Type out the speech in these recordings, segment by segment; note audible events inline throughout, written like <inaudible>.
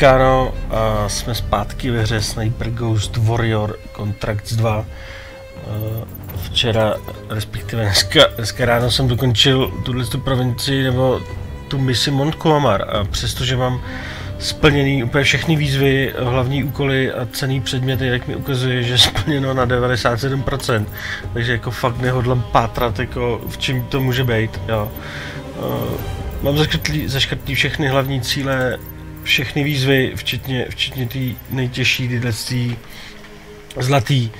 Ráno a jsme zpátky ve hře Sniper Ghost Warrior Contracts 2. Eh, včera, respektive dneska, dneska ráno jsem dokončil tuhle tu provinci nebo tu misi Montclair a přestože mám splněný úplně všechny výzvy, hlavní úkoly a cený předměty, jak mi ukazuje, že <laughs> splněno na 97%, takže jako fakt nehodlám pátrat, jako v čím to může být, jo. Uh, mám zaškrtlý, zaškrtlý všechny hlavní cíle, všechny výzvy, včetně, včetně té nejtěžší, tyhle zlatý.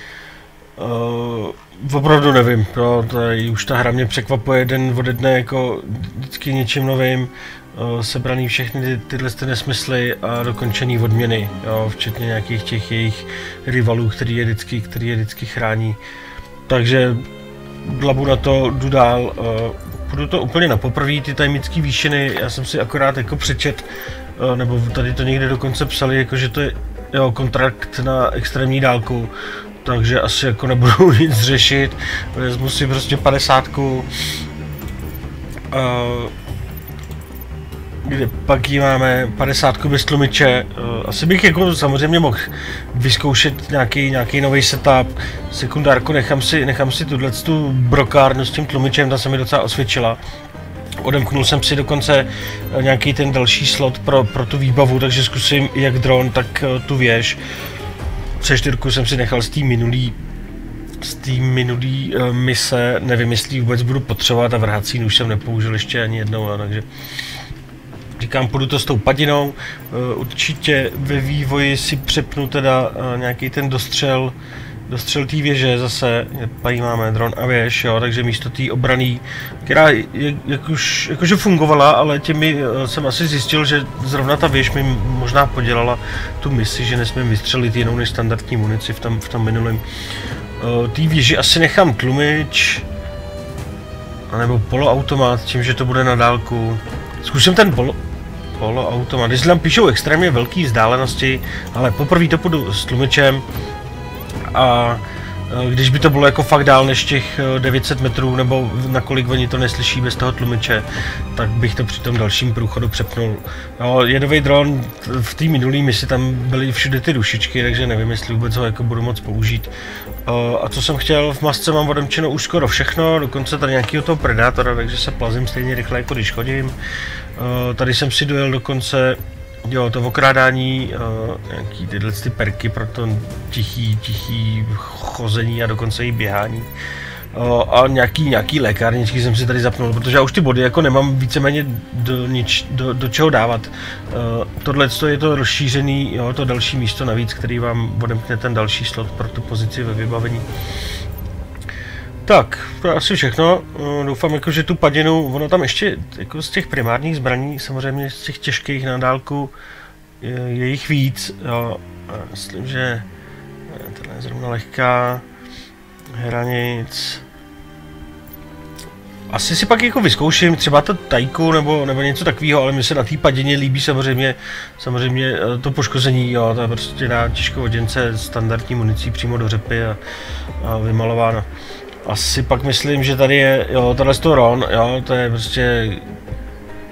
Uh, opravdu nevím, jo, tady už ta hra mě překvapuje den ode dne jako vždycky něčím novým, uh, sebraný všechny ty, tyhle ty nesmysly a dokončený odměny, jo, včetně nějakých těch jejich rivalů, který je vždycky, který je vždycky chrání. Takže dlabu na to, jdu dál, uh, půjdu to úplně na poprvé, ty tajmické výšiny, já jsem si akorát jako přečet, nebo tady to někde dokonce psali, jako že to je jo, kontrakt na extrémní dálku, takže asi jako nebudu <laughs> nic řešit, vezmu si prostě padesátku, uh, kde pak jí máme 50 bez tlumiče. Asi bych jako samozřejmě mohl vyzkoušet nějaký, nějaký nový setup. Sekundárku nechám si, nechám si tuhle tu brokárnu s tím tlumičem, ta se mi docela osvědčila. Odemknul jsem si dokonce nějaký ten další slot pro, pro tu výbavu, takže zkusím jak dron, tak tu věž. C4 jsem si nechal z té minulý z té minulý uh, mise, nevím jestli vůbec budu potřebovat a vrhací už jsem nepoužil ještě ani jednou, a takže říkám, půjdu to s tou padinou, určitě ve vývoji si přepnu teda nějaký ten dostřel, dostřel té věže zase, tady máme dron a věž, jo, takže místo té obraný, která jak, jak už, jakože fungovala, ale těmi uh, jsem asi zjistil, že zrovna ta věž mi možná podělala tu misi, že nesmím vystřelit jinou než standardní munici v tom, v tom minulém. Uh, té věži asi nechám tlumič, anebo poloautomat, tím, že to bude na dálku. Zkusím ten polo, poloautomat. Jestli tam píšou extrémně velké vzdálenosti, ale poprvé to půjdu s tlumičem a e, když by to bylo jako fakt dál než těch 900 e, metrů, nebo nakolik oni to neslyší bez toho tlumiče, tak bych to při tom dalším průchodu přepnul. No, jedový dron, v té minulý misi tam byly všude ty dušičky, takže nevím, jestli vůbec ho jako budu moc použít. E, a co jsem chtěl, v masce mám odemčeno už skoro všechno, dokonce tady nějakého toho predátora, takže se plazím stejně rychle, jako když chodím. Tady jsem si dojel dokonce Jo, to okrádání, uh, nějaký tyhle ty perky pro to tichý, tichý chození a dokonce i běhání. Uh, a nějaký, nějaký lékárničky jsem si tady zapnul, protože já už ty body jako nemám víceméně do, nič, do, do čeho dávat. Uh, tohle je to rozšířený, jo, to další místo navíc, který vám odemkne ten další slot pro tu pozici ve vybavení. Tak, to je asi všechno. Doufám, jako, že tu padinu, ono tam ještě jako z těch primárních zbraní, samozřejmě z těch těžkých na dálku, je, je jich víc. Jo. A myslím, že tohle je zrovna lehká hranic. Asi si pak jako vyzkouším třeba to tajku nebo, nebo něco takového, ale mi se na té padině líbí samozřejmě, samozřejmě eh, to poškození, jo, to je prostě dá těžkovoděnce standardní municí přímo do řepy a, a vymalováno. Asi pak myslím, že tady je, jo, tohle je to Ron, jo, to je prostě,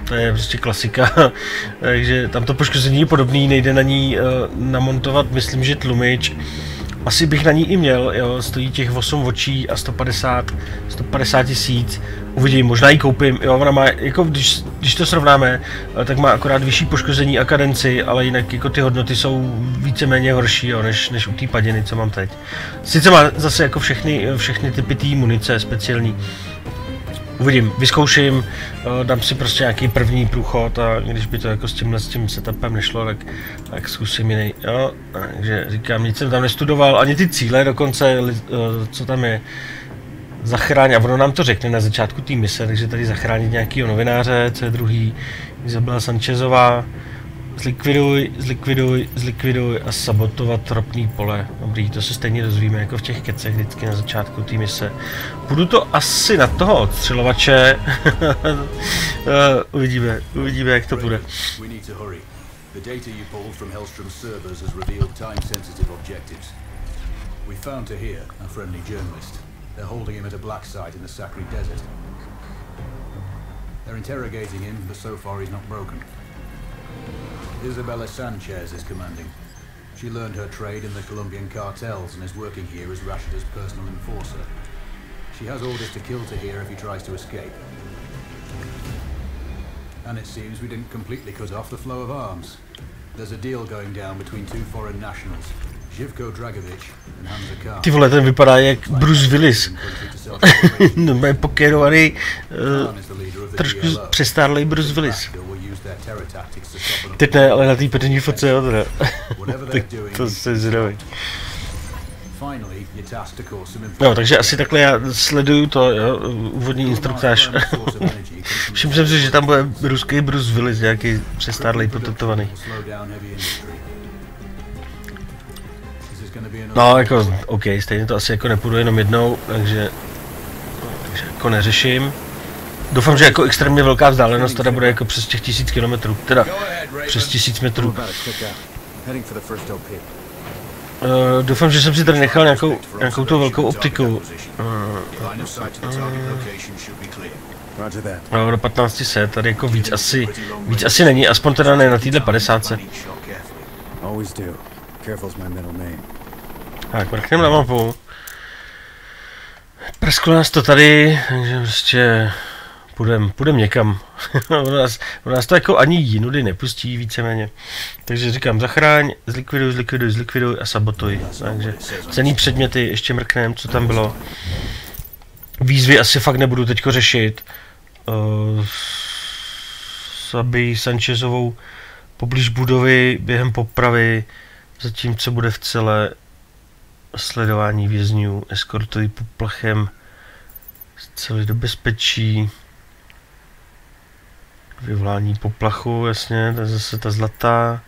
to je prostě klasika, <laughs> takže tam to poškození je podobný, nejde na ní uh, namontovat, myslím, že tlumič. Asi bych na ní i měl, jo, stojí těch 8 očí a 150, 150 tisíc, uvidím, možná ji koupím, jo, ona má, jako když, když to srovnáme, eh, tak má akorát vyšší poškození a kadenci, ale jinak jako ty hodnoty jsou víceméně horší, jo, než, než u té padiny, co mám teď. Sice má zase jako všechny, všechny typy té munice speciální, uvidím, vyzkouším, eh, dám si prostě nějaký první průchod a když by to jako s tímhle s tím setupem nešlo, tak, tak zkusím jiný. Jo, takže říkám, nic jsem tam nestudoval, ani ty cíle dokonce, eh, co tam je zachránit, a ono nám to řekne na začátku té mise, takže tady zachránit nějakého novináře, co je druhý, Izabela Sanchezová, zlikviduj, zlikviduj, zlikviduj a sabotovat ropný pole. Dobrý, to se stejně dozvíme jako v těch kecech vždycky na začátku té mise. Budu to asi na toho odstřelovače. <laughs> Eh, uvidíme, uvidíme, jak to bude. The data you pulled from Hellstrom's servers has revealed time-sensitive objectives. We found Tahir, a friendly journalist. They're holding him at a black site in the Sakri Desert. They're interrogating him, but so far he's not broken. Isabella Sanchez is commanding. She learned her trade in the Colombian cartels and is working here as Rashida's personal enforcer. She has orders to kill Tahir if he tries to escape. And it seems we didn't completely cut off the flow of arms. There's a deal going down between two foreign nationals, Živko Dragovic and Hamza Khan. Ty vole, ten vypadá jak Bruce Willis. <laughs> no, je pokérovaný, uh, trošku přestárlej Bruce Willis. Teď ne, ale na té první fotce, <laughs> <laughs> jo, teda. tak to se zvědavý. No, takže asi takhle já sleduju to, jo, úvodní instruktáž. <laughs> Všiml jsem si, že tam bude ruský Bruce Willis, nějaký přestárlej, potetovaný. No, jako, OK, stejně to asi jako nepůjdu jenom jednou, takže, takže jako neřeším. Doufám, že jako extrémně velká vzdálenost teda bude jako přes těch tisíc kilometrů, teda přes tisíc metrů. Uh, doufám, že jsem si tady nechal nějakou, nějakou tu velkou optiku. Uh, uh, no, do 15 set, tady jako víc asi, víc asi není, aspoň teda ne na téhle 50. Tak, mrkneme na mapu. Prsklo nás to tady, takže prostě půjdem, půjdem někam. <laughs> u, nás, u nás to jako ani jinudy nepustí víceméně. Takže říkám, zachráň, zlikviduj, zlikviduj, zlikviduj a sabotuj. Takže cený předměty ještě mrknem, co tam bylo. Výzvy asi fakt nebudu teďko řešit. Uh, zabij Sanchezovou poblíž budovy během popravy, zatímco bude v celé sledování vězňů, eskortují poplachem celý do bezpečí, vyvolání poplachu, jasně, to je zase ta zlatá.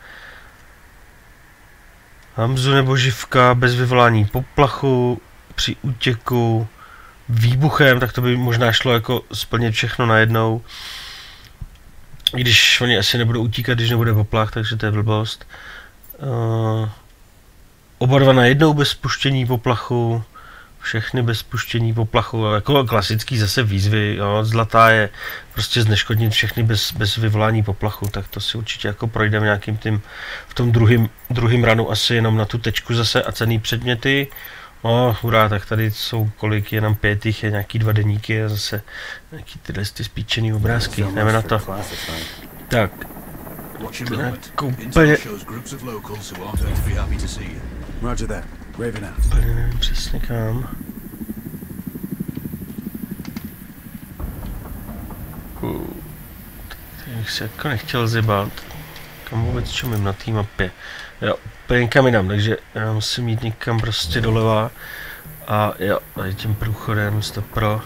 Hamzu nebo živka bez vyvolání poplachu, při útěku, výbuchem, tak to by možná šlo jako splnit všechno najednou. I když oni asi nebudou utíkat, když nebude poplach, takže to je blbost. Uh, oba dva najednou bez spuštění poplachu, všechny bez spuštění poplachu, jako klasický zase výzvy, jo, zlatá je prostě zneškodnit všechny bez, bez vyvolání poplachu, tak to si určitě jako projdeme nějakým tím, v tom druhým, druhým ranu asi jenom na tu tečku zase a cený předměty, No, hurá, tak tady jsou kolik, jenom pět jich, je nějaký dva deníky a zase nějaký tyhle ty spíčený obrázky, jdeme na to. Tak, jako úplně... Roger that. Raven out. Přesně kam. Uh, bych se jako nechtěl zibat. Kam vůbec čumím na té mapě. Jo, úplně někam jinam, takže já musím jít někam prostě doleva. A jo, tady tím průchodem, to pro.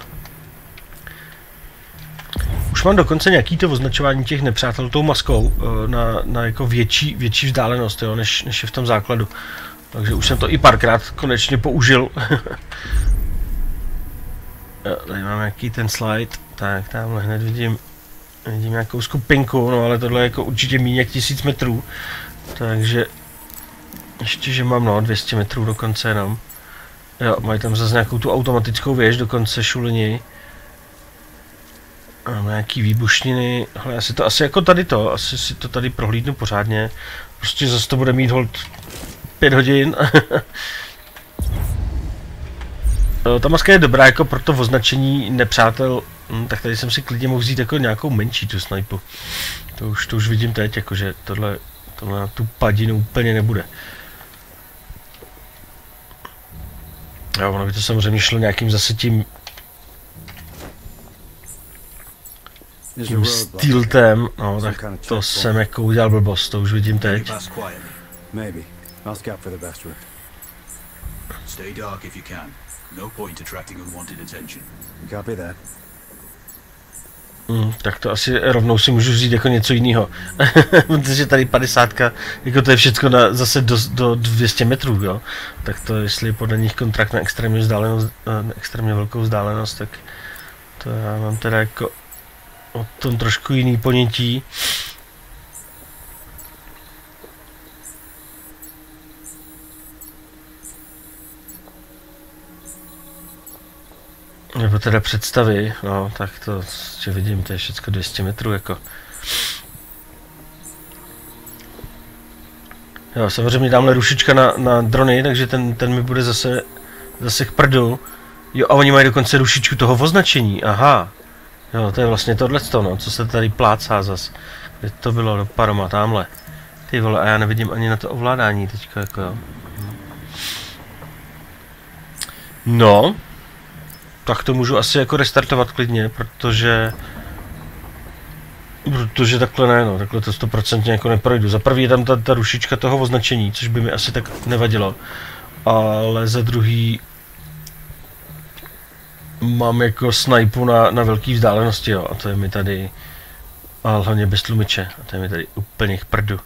Už mám dokonce nějaký to označování těch nepřátel tou maskou eh, na, na jako větší, větší vzdálenost, jo, než, než je v tom základu. Takže už jsem to i párkrát konečně použil. <laughs> tady mám nějaký ten slide, tak tamhle hned vidím, vidím nějakou skupinku, no ale tohle je jako určitě méně jak tisíc metrů. Takže ještě, že mám no 200 metrů dokonce jenom. Jo, mají tam zase nějakou tu automatickou věž, dokonce šulini. Mám nějaký výbušniny, ale asi to asi jako tady to, asi si to tady prohlídnu pořádně. Prostě zase to bude mít hold pět hodin. <laughs> Ta maska je dobrá jako pro to označení nepřátel, hm, tak tady jsem si klidně mohl vzít jako nějakou menší tu snipu. To už, to už vidím teď, jakože tohle, tohle na tu padinu úplně nebude. Jo, ono by to samozřejmě šlo nějakým zase tím tím styltem, no tak to jsem jako udělal blbost, to už vidím teď. I'll scout for the best route. Stay dark if you can. No point attracting unwanted attention. Copy that. Mm, tak to asi rovnou si můžu vzít jako něco jiného. <laughs> Protože tady 50, jako to je všechno na, zase do, do 200 metrů, jo. Tak to jestli je podle nich kontrakt na extrémně, vzdálenost, na eh, extrémně velkou vzdálenost, tak to já mám teda jako o tom trošku jiný ponětí. Nebo teda představy, no, tak to že vidím, to je všechno 200 metrů, jako. Jo, samozřejmě dámhle rušička na, na drony, takže ten, ten mi bude zase, zase k prdu. Jo, a oni mají dokonce rušičku toho označení, aha. Jo, to je vlastně tohle no, co se tady plácá zas. Kde to bylo do paroma, tamhle. Ty vole, a já nevidím ani na to ovládání teďka, jako jo. No, tak to můžu asi jako restartovat klidně, protože Protože takhle ne, no, takhle to stoprocentně jako neprojdu. Za prvý je tam ta, ta rušička toho označení, což by mi asi tak nevadilo. Ale za druhý mám jako snipu na, na velký vzdálenosti, jo, a to je mi tady, a hlavně bez tlumiče, a to je mi tady úplně k prdu.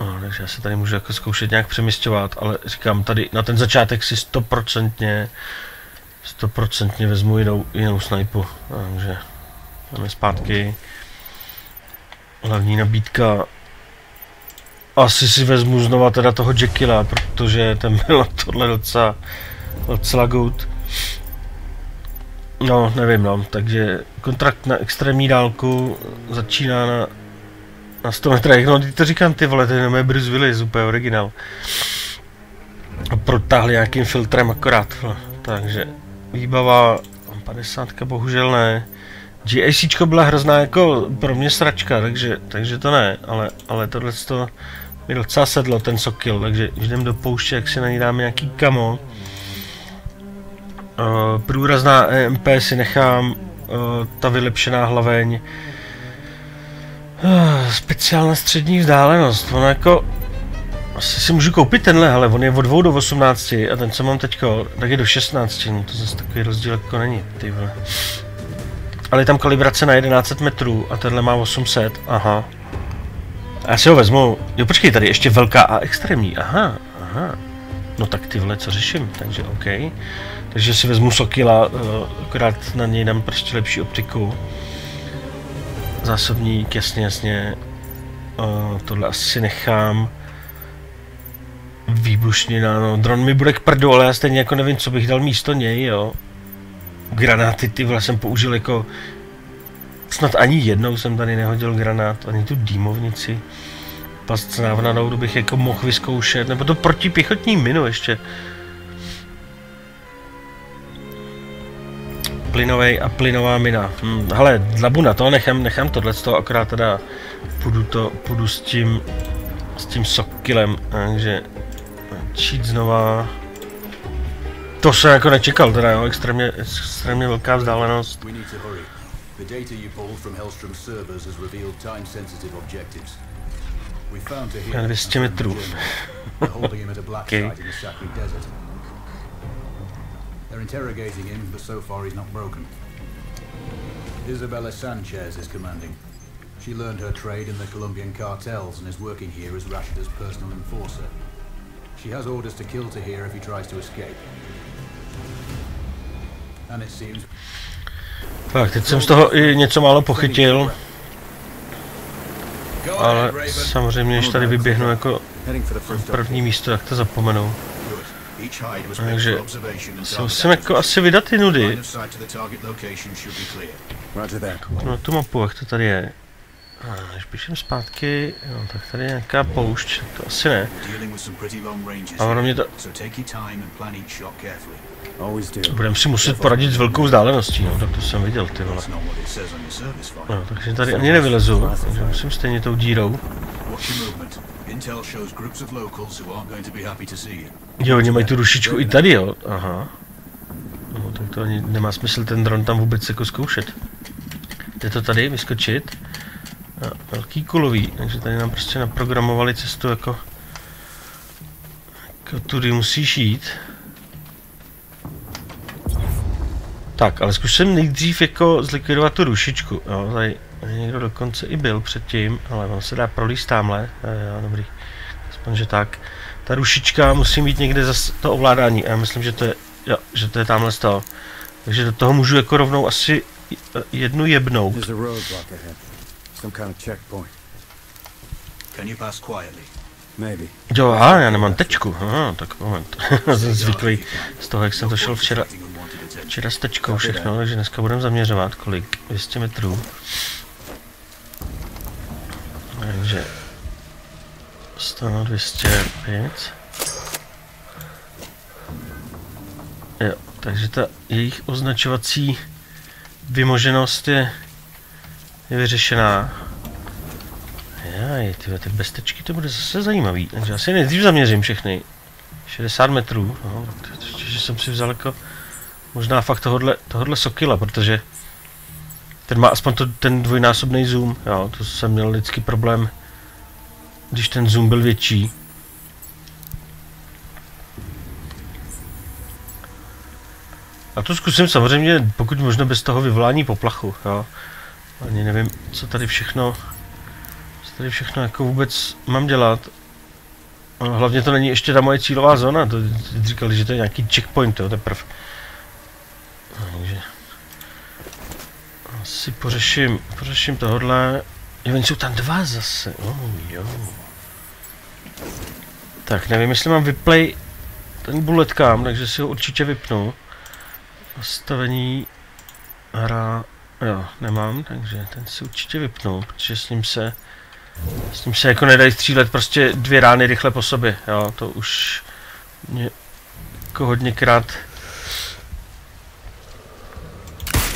No, takže já se tady můžu jako zkoušet nějak přemysťovat, ale říkám, tady na ten začátek si stoprocentně, stoprocentně vezmu jinou, jinou snipu, takže máme zpátky. Hlavní nabídka asi si vezmu znova teda toho Jekylla, protože ten byl tohle docela, docela good. No, nevím no, takže kontrakt na extrémní dálku začíná na, na 100 metrech, no to říkám ty vole, to je mé Bruce Willis, úplně originál. Protáhli nějakým filtrem akorát, no, takže výbava 50 bohužel ne. GAC byla hrozná jako pro mě sračka, takže, takže to ne, ale, ale tohle to mi docela sedlo, ten sokil, takže když jdem do pouště, jak si na ní dáme nějaký kamo. Uh, průrazná EMP si nechám, uh, ta vylepšená hlaveň. Uh, speciální střední vzdálenost, ono jako... Asi si můžu koupit tenhle, ale on je od 2 do 18 a ten, co mám teďko, tak je do 16, no to zase takový rozdíl jako není, ty vole. Ale je tam kalibrace na 1100 metrů a tenhle má 800, aha. A já si ho vezmu, jo počkej, tady ještě velká a extrémní, aha, aha. No tak ty vole, co řeším, takže OK. Takže si vezmu Sokila, uh, akorát na něj dám prostě lepší optiku. Zásobník, jasně, jasně. Uh, tohle asi nechám. Výbušnina, no, dron mi bude k prdu, ale já stejně jako nevím, co bych dal místo něj, jo. Granáty, ty jsem použil jako... Snad ani jednou jsem tady nehodil granát, ani tu dýmovnici. Past s návnadou bych jako mohl vyzkoušet, nebo to protipěchotní minu ještě. Plynovej a plynová mina. Hm, hele, dlabu na to, nechám, nechám tohle z toho, akorát teda půjdu to, půjdu s tím, s tím sokilem, takže čít znova. To jsem jako nečekal teda, jo, extrémně, extrémně velká vzdálenost. The data you pulled from Hellstrom servers has revealed time-sensitive objectives. We found Tahir 200 metrů. holding him at a black <laughs> okay. site in the Sakri Desert. They're interrogating him, but so far he's not broken. Isabella Sanchez is commanding. She learned her trade in the Colombian cartels and is working here as Rashida's personal enforcer. She has orders to kill Tahir if he tries to escape. And it seems... Tak, teď jsem z toho i něco málo pochytil. Ale samozřejmě, když tady vyběhnu jako první místo, jak to zapomenu. Takže se musím jako asi vydat ty nudy. No tu mapu, jak to tady je. A když píšem zpátky, no, tak tady je nějaká poušť, to asi ne. A ono mě to... Budeme si muset poradit s velkou vzdáleností, no, tak to jsem viděl, ty vole. No, takže tady ani nevylezu, takže musím stejně tou dírou. Jo, oni mají tu rušičku i tady, jo, aha. No, tak to ani nemá smysl ten dron tam vůbec jako zkoušet. Je to tady vyskočit. Velký kulový, takže tady nám prostě naprogramovali cestu jako... Jako tudy musíš jít. Tak, ale zkusím nejdřív jako zlikvidovat tu rušičku. Jo, tady, někdo dokonce i byl předtím, ale on se dá prolíst tamhle. Jo, dobrý. Aspoň, že tak. Ta rušička musí mít někde zase to ovládání. A já myslím, že to je, jo, že to je tamhle z toho. Takže do toho můžu jako rovnou asi jednu jebnout. Jo, aha, já nemám tečku. Aha, tak moment. jsem <laughs> zvyklý z toho, jak jsem to šel včera Včera s tečkou všechno, takže dneska budeme zaměřovat kolik? 200 metrů. Takže 100, 205. Jo, takže ta jejich označovací vymoženost je, je vyřešená. Jaj, tyhle, ty bestečky to bude zase zajímavý. Takže asi nejdřív zaměřím všechny. 60 metrů, no, že jsem si vzal jako možná fakt tohodle, tohodle sokila, protože ten má aspoň to, ten dvojnásobný zoom, jo, to jsem měl vždycky problém, když ten zoom byl větší. A to zkusím samozřejmě, pokud možno bez toho vyvolání poplachu, jo. Ani nevím, co tady všechno, co tady všechno jako vůbec mám dělat. Hlavně to není ještě ta moje cílová zóna, to říkali, že to je nějaký checkpoint, jo, teprve. Takže asi pořeším, pořeším tohle. Jo, jsou tam dva zase, oh, jo. Tak, nevím, jestli mám vyplay ten bullet cam, takže si ho určitě vypnu. Nastavení hra, jo, nemám, takže ten si určitě vypnu, protože s ním se s ním se jako nedají střílet prostě dvě rány rychle po sobě, jo, to už mě jako hodněkrát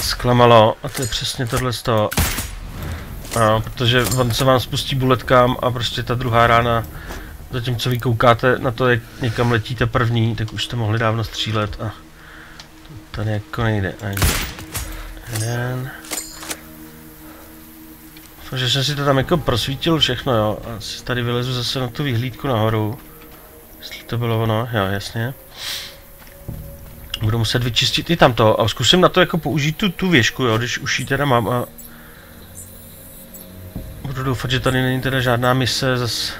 zklamalo a to je přesně tohle z toho. No, protože on se vám spustí buletkám a prostě ta druhá rána, zatímco vy koukáte na to, jak někam letíte první, tak už jste mohli dávno střílet a to tady jako nejde. nejde. Jeden. Takže jsem si to tam jako prosvítil všechno, jo. A tady vylezu zase na tu vyhlídku nahoru. Jestli to bylo ono, jo, jasně. Budu muset vyčistit i tamto a zkusím na to jako použít tu, tu věžku, jo, když už ji teda mám a... Budu doufat, že tady není teda žádná mise zas...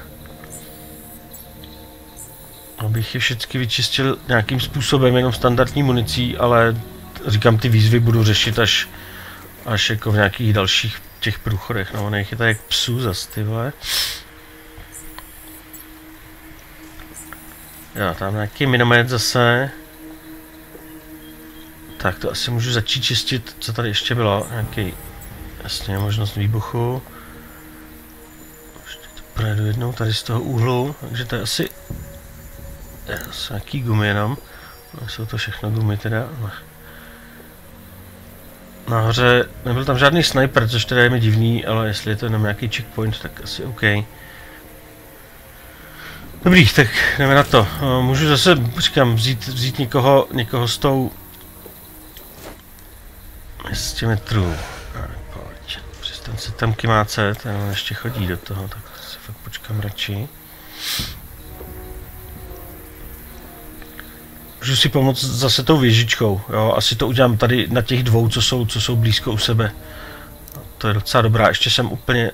Abych je všechny vyčistil nějakým způsobem, jenom standardní municí, ale říkám, ty výzvy budu řešit až, až jako v nějakých dalších těch průchodech, no, nech je tady jak psů zas, ty vole. Jo, tam nějaký minomet zase. Tak to asi můžu začít čistit, co tady ještě bylo. Nějaký, jasně, možnost výbuchu. Ještě to projedu jednou tady z toho úhlu, takže to je asi... Jsou nějaký gumy jenom. No, jsou to všechno gumy teda. Nahoře nebyl tam žádný sniper, což teda je mi divný, ale jestli je to jenom nějaký checkpoint, tak asi OK. Dobrý, tak jdeme na to. Můžu zase, říkám, vzít, vzít někoho, někoho s tou 200 metrů. Přestaň se tam kymácet, ten ještě chodí do toho, tak si fakt počkám radši. Můžu si pomoct zase tou věžičkou, jo, asi to udělám tady na těch dvou, co jsou, co jsou blízko u sebe. To je docela dobrá, ještě jsem úplně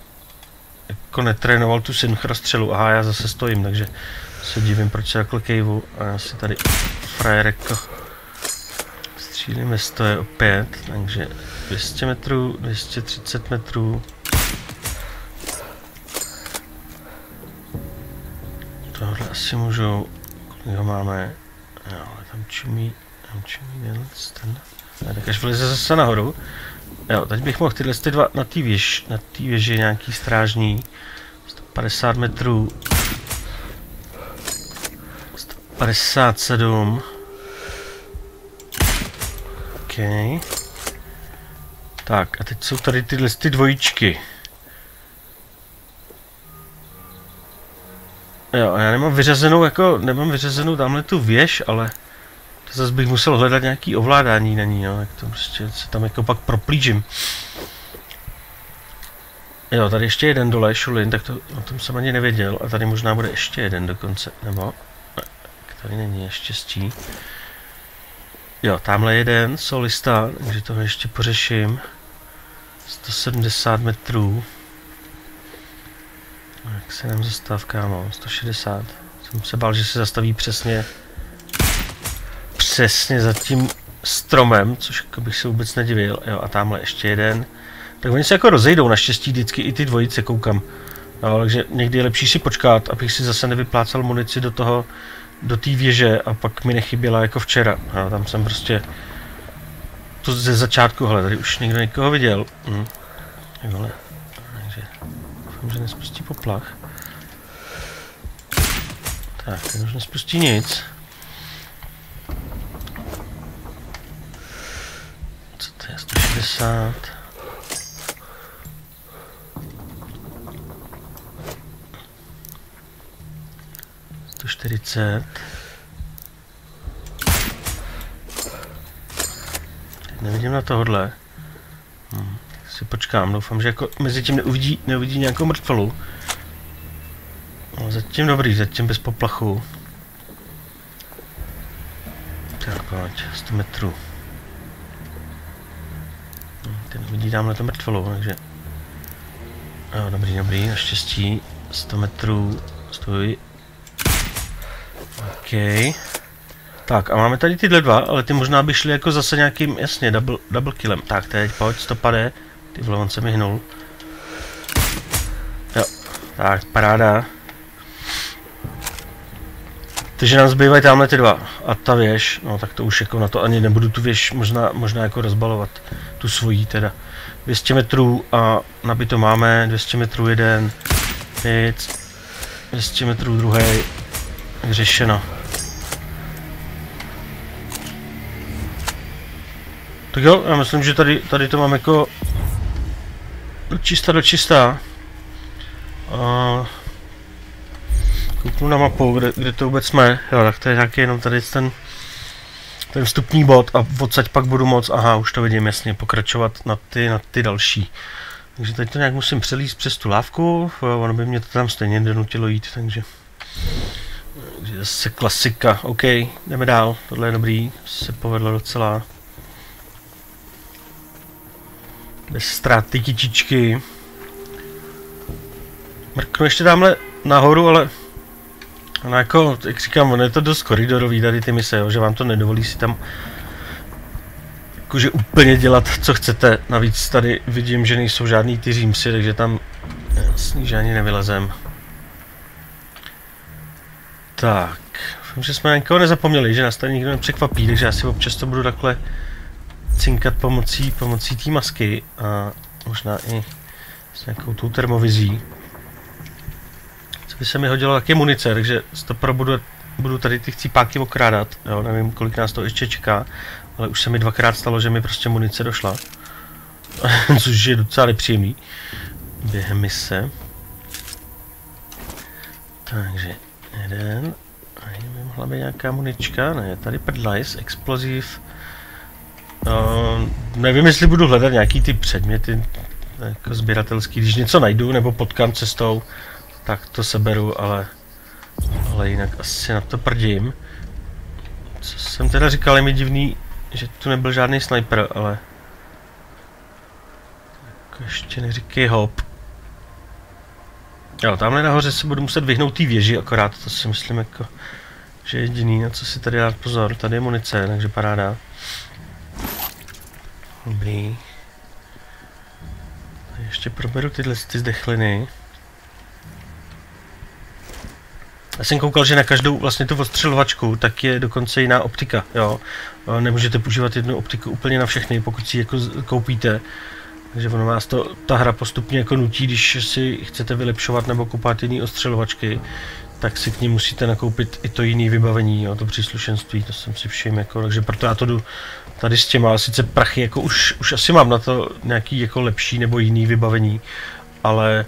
jako netrénoval tu synchrostřelu, aha, já zase stojím, takže se divím, proč se takhle kejvu. A já si tady frajereko Střílíme stoje opět, takže 200 metrů, 230 metrů. Tohle asi můžou, ho máme, jo, tam čumí, tam čumí tenhle, ten. A tak až vleze zase nahoru. Jo, teď bych mohl tyhle ty dva na té věž, na té věži nějaký strážní. 150 metrů. 157. OK. Tak a teď jsou tady tyhle ty dvojičky. Jo, já nemám vyřazenou jako, nemám vyřazenou tamhle tu věž, ale zase bych musel hledat nějaký ovládání na ní, no, jak to prostě se tam jako pak proplížím. Jo, tady ještě jeden dole, šulin, tak to, o tom jsem ani nevěděl. A tady možná bude ještě jeden dokonce, nebo? Ne, tady není ještě štěstí. Jo, tamhle jeden solista, takže to ještě pořeším. 170 metrů. Jak se nám zastav, kámo? 160. Jsem se bál, že se zastaví přesně přesně za tím stromem, což jako bych se vůbec nedivil. Jo, a tamhle ještě jeden. Tak oni se jako rozejdou, naštěstí vždycky i ty dvojice koukám. Jo, takže někdy je lepší si počkat, abych si zase nevyplácal munici do toho, do té věže a pak mi nechyběla jako včera. A tam jsem prostě to ze začátku, hele, tady už někdo někoho viděl. Hm. Takže doufám, že nespustí poplach. Tak, ten už nespustí nic. Co je? 160. Sto čtyřicet. Nevidím na tohle. Hm, si počkám, doufám, že jako mezi tím neuvidí, neuvidí nějakou mrtvolu. No, zatím dobrý, zatím bez poplachu. Tak, pojď, 100 metrů. Vidí tamhle to mrtvolu, takže... Jo, dobrý, dobrý, naštěstí. 100 metrů, stoj. OK. Tak a máme tady tyhle dva, ale ty možná by šly jako zase nějakým, jasně, double, double killem. Tak teď, pojď, stopade. Ty vole, on se mi hnul. Jo, tak, paráda. Takže nám zbývají tamhle ty dva. A ta věž, no tak to už jako na to ani nebudu tu věž možná, možná jako rozbalovat. Tu svojí teda. 200 metrů a nabito máme, 200 metrů jeden, 5, 200 metrů druhý, řešeno. Tak jo, já myslím, že tady, tady to mám jako do čista do čistá. A kouknu na mapu, kde, kde to vůbec jsme. Jo, tak to je nějaký jenom tady ten ten vstupní bod a odsaď pak budu moc, aha, už to vidím jasně, pokračovat na ty, na ty další. Takže teď to nějak musím přelíst přes tu lávku, ono by mě to tam stejně donutilo jít, takže... Takže zase klasika, OK, jdeme dál, tohle je dobrý, se povedlo docela. Bez ztráty kytičky. Mrknu ještě tamhle nahoru, ale... No jako, jak říkám, ono je to dost koridorový tady ty mise, jo, že vám to nedovolí si tam jakože úplně dělat, co chcete. Navíc tady vidím, že nejsou žádný ty římsy, takže tam jasný, že ani nevylezem. Tak, doufám, že jsme nikoho nezapomněli, že nás tady nikdo nepřekvapí, takže já si občas to budu takhle cinkat pomocí, pomocí té masky a možná i s nějakou tou termovizí. By se mi hodilo taky munice, takže stopro budu, budu tady ty chcípáky okrádat, jo, nevím kolik nás to ještě čeká, ale už se mi dvakrát stalo, že mi prostě munice došla. <laughs> Což je docela nepříjemný během mise. Takže jeden. A by mohla být nějaká munička, ne, tady prdlajs, exploziv. Uh, nevím, jestli budu hledat nějaký ty předměty jako sběratelský, když něco najdu nebo potkám cestou, tak to seberu, ale, ale jinak asi na to prdím. Co jsem teda říkal, je mi divný, že tu nebyl žádný sniper, ale tak ještě neříkej hop. Jo, tamhle nahoře se budu muset vyhnout té věži, akorát to si myslím jako, že jediný, na co si tady dát pozor, tady je munice, takže paráda. Dobrý. Ještě proberu tyhle ty zdechliny. Já jsem koukal, že na každou vlastně tu odstřelovačku tak je dokonce jiná optika, jo. Nemůžete používat jednu optiku úplně na všechny, pokud si jako koupíte. Takže ono vás to, ta hra postupně jako nutí, když si chcete vylepšovat nebo kupovat jiný ostřelovačky, tak si k ní musíte nakoupit i to jiné vybavení, jo, to příslušenství, to jsem si všiml, jako, takže proto já to jdu tady s těma, sice prachy, jako už, už asi mám na to nějaký jako lepší nebo jiný vybavení, ale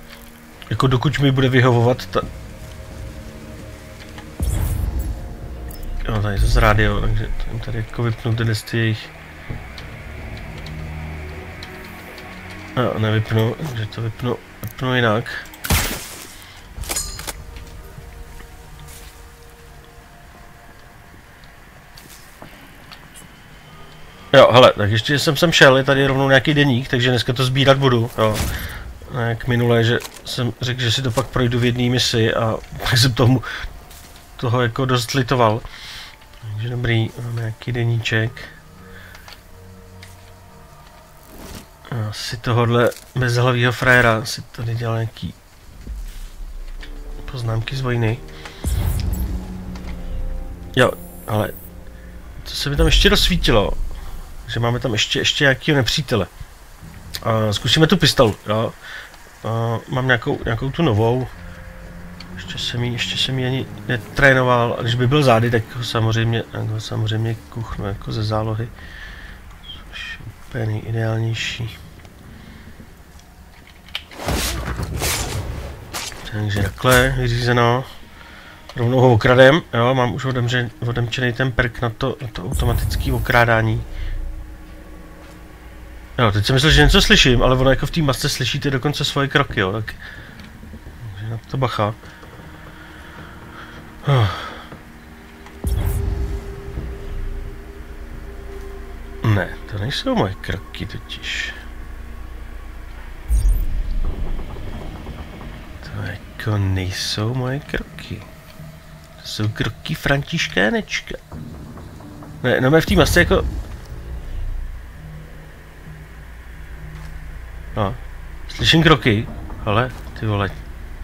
jako dokud mi bude vyhovovat ta... Jo, tady to z rádio, takže tady jako vypnu tyhle z jejich... Jo, nevypnu, takže to vypnu, vypnu jinak. Jo, hele, tak ještě jsem sem šel, je tady rovnou nějaký deník, takže dneska to sbírat budu, jo. Jak minule, že jsem řekl, že si to pak projdu v jedné misi a <laughs> pak jsem tomu toho jako dost litoval. Takže dobrý, máme nějaký deníček. Asi tohohle bezhlavýho frajera si tady dělal nějaký poznámky z vojny. Jo, ale co se mi tam ještě rozsvítilo, že máme tam ještě, ještě nějakého nepřítele. Uh, zkusíme tu pistolu, jo. Uh, mám nějakou, nějakou tu novou. Ještě jsem jí, ještě jsem jí ani netrénoval, když by byl zády, tak ho samozřejmě, ho samozřejmě kuchnu jako ze zálohy. Což je úplně nejideálnější. Takže takhle, vyřízeno. Rovnou ho okradem, jo, mám už odemčený ten perk na to, na to automatické okrádání. Jo, teď jsem myslel, že něco slyším, ale ono jako v té masce slyšíte dokonce svoje kroky, jo, tak... Takže na to bacha. Oh. Ne, to nejsou moje kroky totiž. To jako nejsou moje kroky. To jsou kroky Františkánečka. Ne, no v té masce jako... No, slyším kroky, ale ty vole,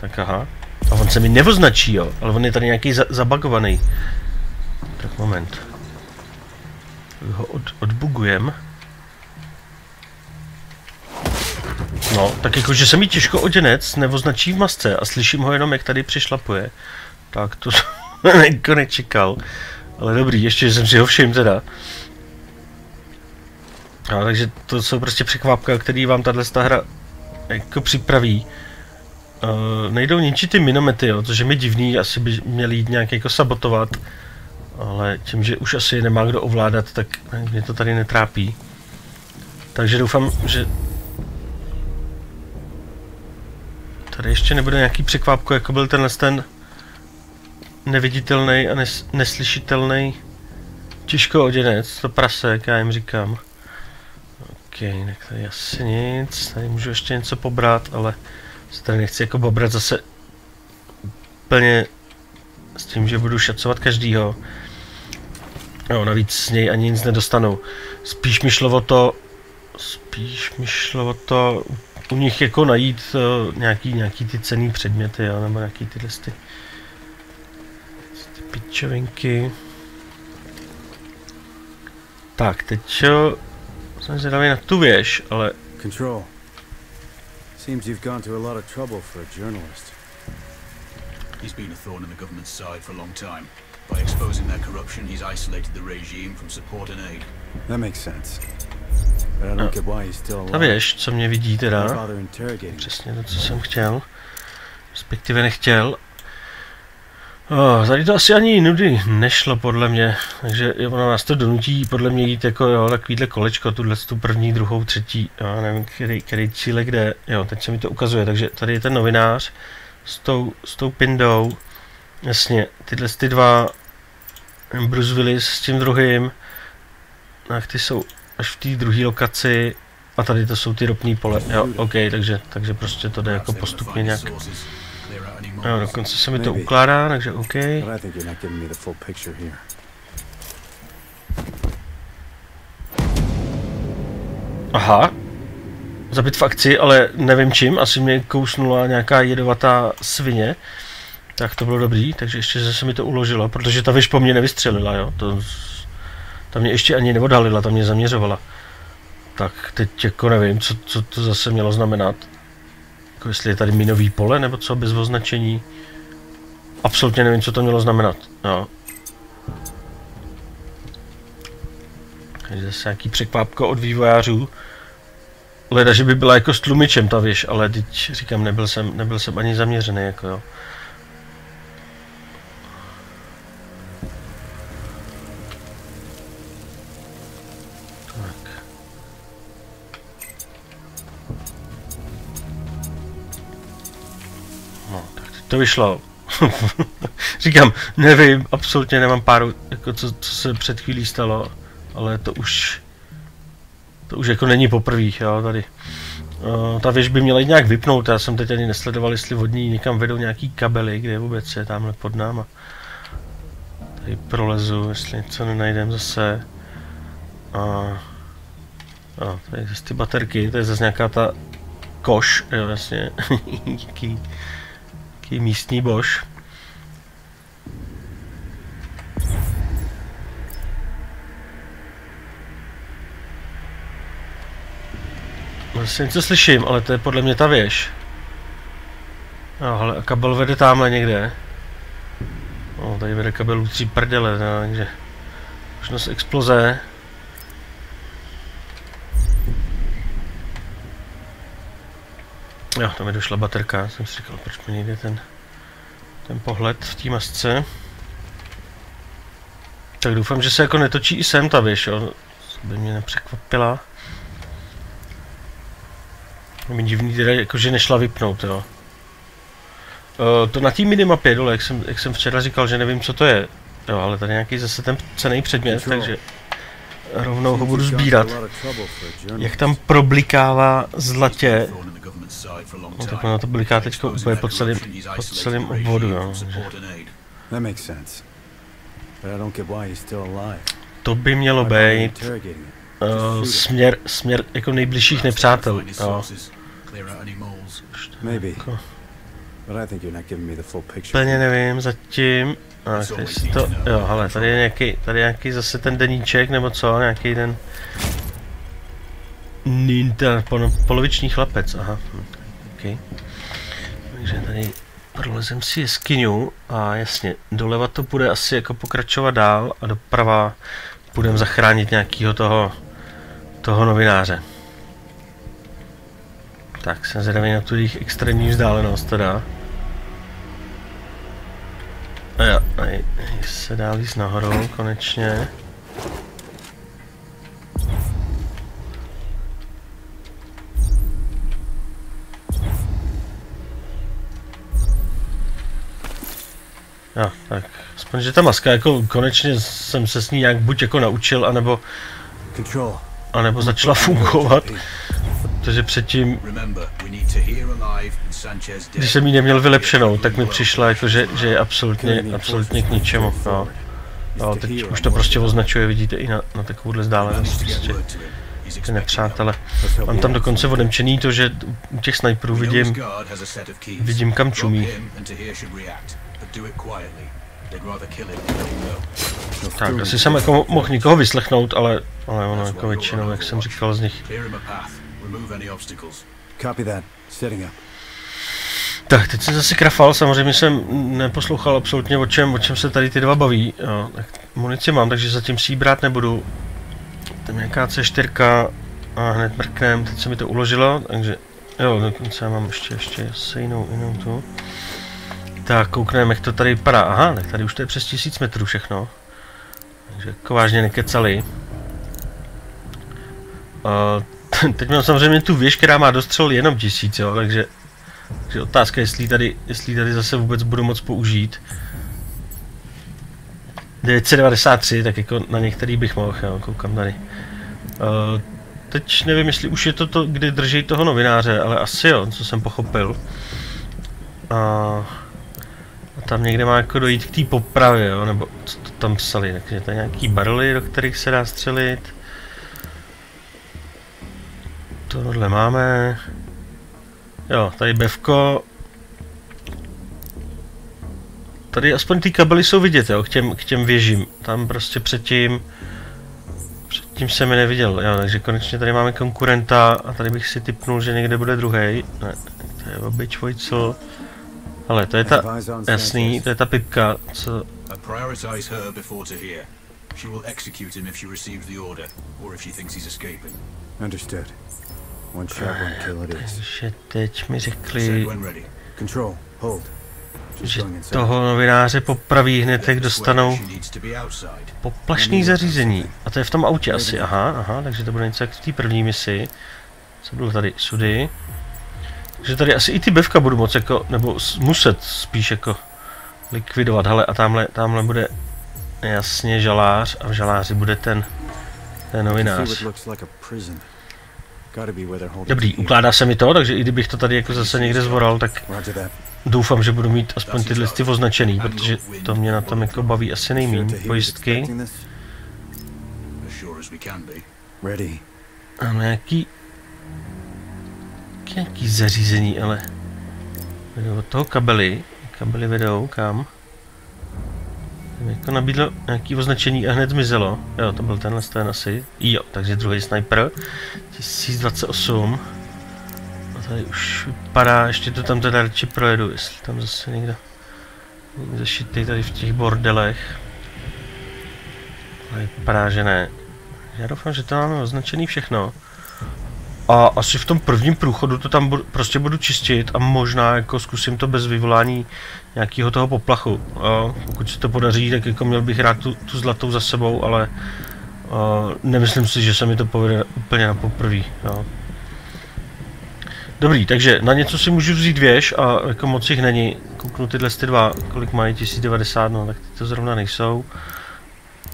tak aha. A on se mi neoznačí, jo, ale on je tady nějaký za zabagovaný. Tak moment. Ho od odbugujem. No, tak jakože se mi těžko oděnec neoznačí v masce a slyším ho jenom, jak tady přišlapuje. Tak to <laughs> jako nečekal. Ale dobrý, ještě jsem si ho všim teda. No, takže to jsou prostě překvapka, který vám tahle hra jako připraví. Uh, nejdou ničit ty minomety, jo, což je mi divný, asi by měli jít nějak jako sabotovat. Ale tím, že už asi nemá kdo ovládat, tak mě to tady netrápí. Takže doufám, že tady ještě nebude nějaký překvápko, jako byl tenhle ten neviditelný a nes neslyšitelný těžko oděnec, to prase, jak já jim říkám. OK, tak tady asi nic, tady můžu ještě něco pobrat, ale se tady nechci jako pobrat zase úplně s tím, že budu šacovat každýho. No, navíc z něj ani nic nedostanu. Spíš mi šlo o to, spíš mi šlo o to u nich jako najít uh, nějaký, nějaký ty cený předměty, jo, nebo nějaký ty, ty pičovinky. Tak, teď čo, jsem zvědavý na tu věž, ale... Control. Seems you've gone to a lot of trouble for a journalist. He's been a thorn in the government's side for a long time. By exposing their corruption, he's isolated the regime from support and aid. That makes sense. But I don't No. get why he's still alive. věž, co mě vidí teda, přesně to, co jsem chtěl. Respektive nechtěl. Oh, tady to asi ani nudy nešlo podle mě, takže ono nás to donutí podle mě jít jako jo, takovýhle kolečko, tuhle tu první, druhou, třetí, jo, nevím, který, který cíle kde, jo, teď se mi to ukazuje, takže tady je ten novinář s tou, s tou pindou, jasně, tyhle ty dva, Bruce Willis s tím druhým, tak ty jsou až v té druhé lokaci, a tady to jsou ty ropný pole, jo, OK, takže, takže prostě to jde jako postupně nějak, jo, more. dokonce se mi to ukládá, takže OK. Aha. Zabit v akci, ale nevím čím, asi mě kousnula nějaká jedovatá svině. Tak to bylo dobrý, takže ještě se mi to uložilo, protože ta věž po mně nevystřelila, jo. To, ta mě ještě ani neodhalila, ta mě zaměřovala. Tak teď jako nevím, co, co to zase mělo znamenat. Jako jestli je tady minový pole, nebo co, bez označení. Absolutně nevím, co to mělo znamenat. Takže zase nějaký překvápko od vývojářů. Leda, že by byla jako s tlumičem ta věž, ale teď říkám, nebyl jsem, nebyl jsem ani zaměřený, jako jo. To vyšlo. <laughs> říkám, nevím, absolutně nemám páru, jako co, co se před chvílí stalo, ale to už to už jako není poprvé, jo, tady. Uh, ta věž by měla jít nějak vypnout, já jsem teď ani nesledoval, jestli od ní někam vedou nějaký kabely, kde vůbec je tamhle pod náma. Tady prolezu, jestli něco nenajdem zase. A, a tady zase ty baterky, to je zase nějaká ta koš, jo, jasně. <laughs> jaký místní bož. Vlastně něco slyším, ale to je podle mě ta věž. No, ale kabel vede tamhle někde. No, tady vede kabel tří prdele, no, takže možnost exploze. Jo, tam mi došla baterka, jsem si říkal, proč mi nejde ten, ten pohled v té masce. Tak doufám, že se jako netočí i sem ta věž, jo. To by mě nepřekvapila. Je mi divný teda, jako že nešla vypnout, jo. Uh, to na té minimapě dole, jak jsem, jak jsem včera říkal, že nevím, co to je. Jo, ale tady nějaký zase ten cený předmět, takže rovnou ho budu sbírat. Jak tam problikává zlatě, No tak ono to bliká teď úplně po celém, po celém obvodu, jo. takže Support and aid. That makes sense. But I don't get why he's still alive. To by mělo být uh, směr, směr jako nejbližších nepřátel. Jo. Jako, But I think you're not giving me the full picture. Úplně nevím zatím. A to, jo, hele, tady je nějaký, tady je nějaký zase ten deníček, nebo co, nějaký ten... Ninta, pol, poloviční chlapec, aha, hm, okay. Takže tady prolezem si jeskyňu a jasně, doleva to bude asi jako pokračovat dál a doprava budeme zachránit nějakého toho, toho novináře. Tak, jsem zvědavý na tu jejich extrémní vzdálenost teda. A jo, se dá líst nahoru konečně. Jo, tak aspoň, že ta maska, jako konečně jsem se s ní nějak buď jako naučil, anebo, anebo začala fungovat, protože předtím. Když jsem ji neměl vylepšenou, tak mi přišla jako, že, že je absolutně, absolutně k ničemu. No. No, teď už to prostě označuje, vidíte, i na, na takovouhle vzdálenost. Prostě ty nepřátele. Mám tam dokonce odemčený to, že u těch snajperů vidím, vidím kam čumí. Tak, asi jsem jako mohl někoho vyslechnout, ale, ale ono jako většinou, jak jsem říkal z nich. Copy that. Setting up. Tak, teď jsem zase krafal, samozřejmě jsem neposlouchal absolutně o čem, o čem se tady ty dva baví. Jo, tak munici mám, takže zatím si ji brát nebudu. Tam je nějaká C4 a hned mrknem, teď se mi to uložilo, takže jo, dokonce já mám ještě, ještě se jinou, jinou tu. Tak, koukneme, jak to tady vypadá. Aha, tak tady už to je přes tisíc metrů všechno. Takže jako vážně nekecali. Uh, <laughs> teď mám samozřejmě tu věž, která má dostřel jenom tisíc, jo, takže takže otázka, jestli tady, jestli tady zase vůbec budu moc použít. 993, tak jako na některý bych mohl, jo, koukám tady. Uh, teď nevím, jestli už je to to, kdy drží toho novináře, ale asi jo, co jsem pochopil. A tam někde má jako dojít k té popravě, jo, nebo co to tam psali, takže to je nějaký barely, do kterých se dá střelit. Tohle máme. Jo, tady bevko. Tady aspoň ty kabely jsou vidět, jo, k těm, k těm věžím. Tam prostě předtím... Předtím jsem je neviděl, jo, takže konečně tady máme konkurenta a tady bych si typnul, že někde bude druhý. Ne, to je obyč Vojcel. Ale to je ta, jasný, to je ta pipka, co... Prioritize her before Tahir. She will execute him if she receives the order, or if she thinks he's escaping. Understood. One shot, one kill it is. Takže teď mi Said řekli, when ready. Control. Hold. Že toho novináře popraví hned, jak dostanou. Poplašný zařízení. A to je v tom autě asi, aha, aha, takže to bude něco jak v té první misi. Co bylo tady? Sudy. Takže tady asi i ty bevka budu moc jako, nebo muset spíš jako likvidovat. Hele, a tamhle, tamhle bude jasně žalář a v žaláři bude ten, ten novinář. Dobrý, ukládá se mi to, takže i kdybych to tady jako zase někde zvoral, tak doufám, že budu mít aspoň tyhle ty označený, protože to mě na tom jako baví asi Sure nejméně. Pojistky. expecting this? Nějaký zařízení, ale... Vedou od toho kabely. Kabely vedou kam? Jako nabídlo nějaký označení a hned zmizelo. Jo, to byl tenhle ten asi. Jo, takže druhý sniper. 1028. A Tady už vypadá, ještě to tam teda radši projedu, jestli tam zase někdo zašitý tady v těch bordelech. Ale vypadá, že ne. Já doufám, že to máme označený všechno. A asi v tom prvním průchodu to tam budu, prostě budu čistit a možná jako zkusím to bez vyvolání nějakého toho poplachu. A pokud se to podaří, tak jako měl bych rád tu, tu zlatou za sebou, ale nemyslím si, že se mi to povede úplně na poprvé. Dobrý, takže na něco si můžu vzít věž a jako moc jich není. Kouknu tyhle ty dva, kolik mají 1090, no tak ty to zrovna nejsou.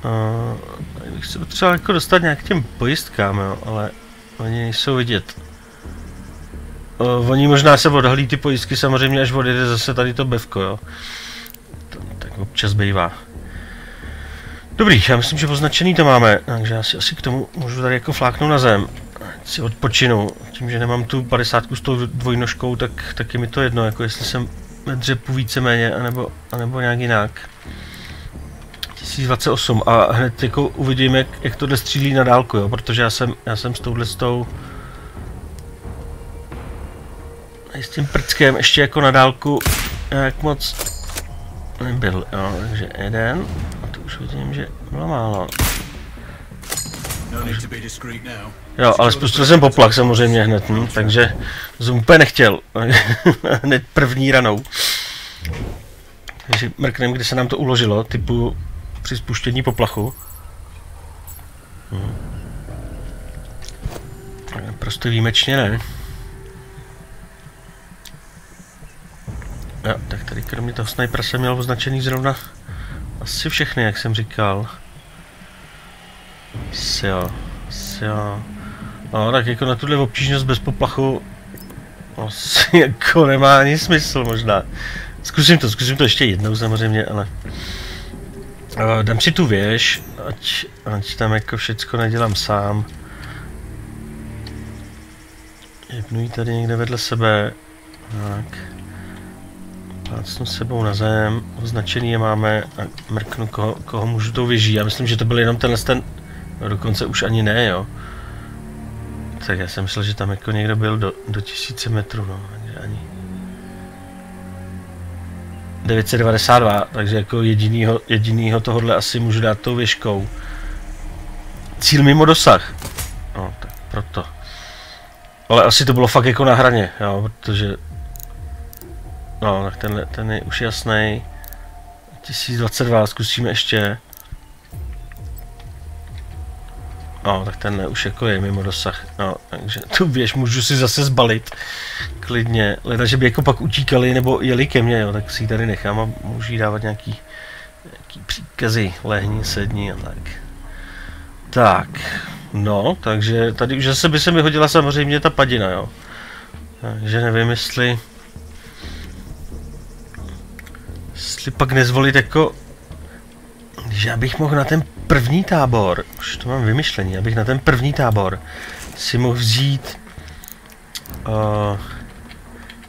Uh, bych se potřeboval jako dostat nějak k těm pojistkám, jo, ale oni nejsou vidět. Uh, oni možná se odhalí ty pojistky samozřejmě, až odjede zase tady to bevko, jo. To, tak občas bývá. Dobrý, já myslím, že označený to máme, takže já si asi k tomu můžu tady jako fláknout na zem. Ať si odpočinu. Tím, že nemám tu 50 s tou dvojnožkou, tak, tak je mi to jedno, jako jestli jsem ve dřepu víceméně, anebo, anebo nějak jinak. 1028 a hned jako uvidíme, jak, jak to střílí na dálku, jo, protože já jsem, já jsem s touhle s tou s tím prckem ještě jako na dálku jak moc nebyl, jo, takže jeden a to už vidím, že bylo málo. Jo, ale spustil jsem poplach samozřejmě hned, hm, takže jsem úplně nechtěl. <laughs> hned první ranou. Takže mrknem, kde se nám to uložilo, typu při spuštění poplachu. Hm. Prostě výjimečně ne. Jo, tak tady kromě toho snipera jsem měl označený zrovna asi všechny, jak jsem říkal. Jo, jo. No, tak jako na tuhle obtížnost bez poplachu asi <laughs> jako nemá ani smysl možná. Zkusím to, zkusím to ještě jednou samozřejmě, ale... Uh, dám si tu věž, ať, ať tam jako všecko nedělám sám. Jebnu tady někde vedle sebe. Tak. Plácnu sebou na zem, označený je máme a mrknu, koho, koho můžu tou věží. Já myslím, že to byl jenom tenhle ten, no dokonce už ani ne, jo. Tak já jsem myslel, že tam jako někdo byl do, do tisíce metrů, no, 992, takže jako jedinýho, jedinýho tohohle asi můžu dát tou věžkou. Cíl mimo dosah. No, tak proto. Ale asi to bylo fakt jako na hraně, jo, protože... No, tak tenhle, ten je už jasný. 1022, zkusíme ještě. No, tak tenhle už jako je mimo dosah. No, takže tu věž můžu si zase zbalit. Klidně. Leda, že by jako pak utíkali nebo jeli ke mně, jo, tak si ji tady nechám a můžu jí dávat nějaký, nějaký příkazy. Lehni, sedni a tak. Tak. No, takže tady už zase by se mi hodila samozřejmě ta padina, jo. Takže nevím, jestli... Jestli pak nezvolit jako... Že já bych mohl na ten první tábor, už to mám vymyšlení, abych na ten první tábor si mohl vzít uh,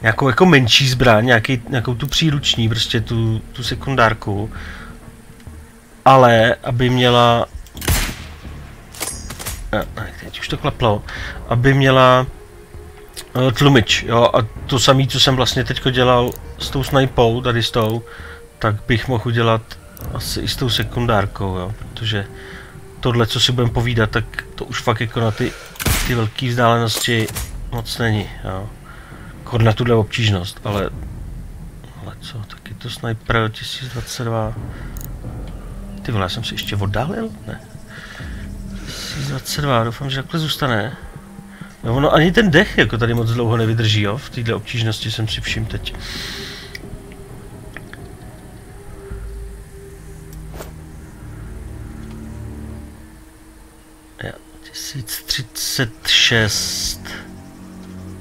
nějakou jako menší zbraň, nějaký, nějakou tu příruční, prostě tu, tu sekundárku, ale aby měla ne, teď už to klaplo, aby měla uh, tlumič, jo, a to samé, co jsem vlastně teď dělal s tou snipou, tady s tou, tak bych mohl udělat asi i s tou sekundárkou, jo, protože tohle, co si budeme povídat, tak to už fakt jako na ty, ty velké vzdálenosti moc není, jo. Kod na tuhle obtížnost, ale, ale co, tak je to sniper 1022. Ty vole, já jsem si ještě oddálil? Ne. 1022, doufám, že takhle zůstane. No ono ani ten dech jako tady moc dlouho nevydrží, jo, v této obtížnosti jsem si všim teď. 1036.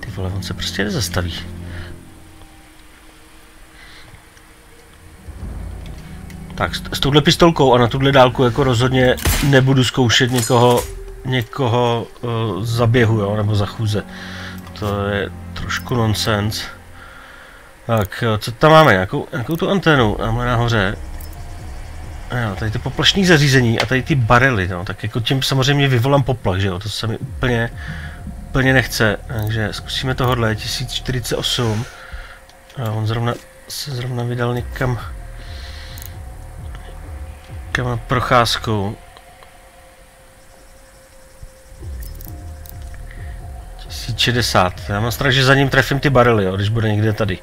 Ty vole, on se prostě nezastaví. Tak, s, s touhle pistolkou a na tuhle dálku jako rozhodně nebudu zkoušet někoho, někoho uh, za běhu, jo, nebo za chůze. To je trošku nonsens. Tak, co tam máme? Nějakou, nějakou tu anténu, tamhle nahoře. Jo, tady ty poplašní zařízení a tady ty barely, no, tak jako tím samozřejmě vyvolám poplach, že jo, to se mi úplně, úplně nechce, takže zkusíme tohle, 1048. A on zrovna se zrovna vydal někam někam procházkou. 1060. Já mám strach, že za ním trefím ty barely, jo, když bude někde tady.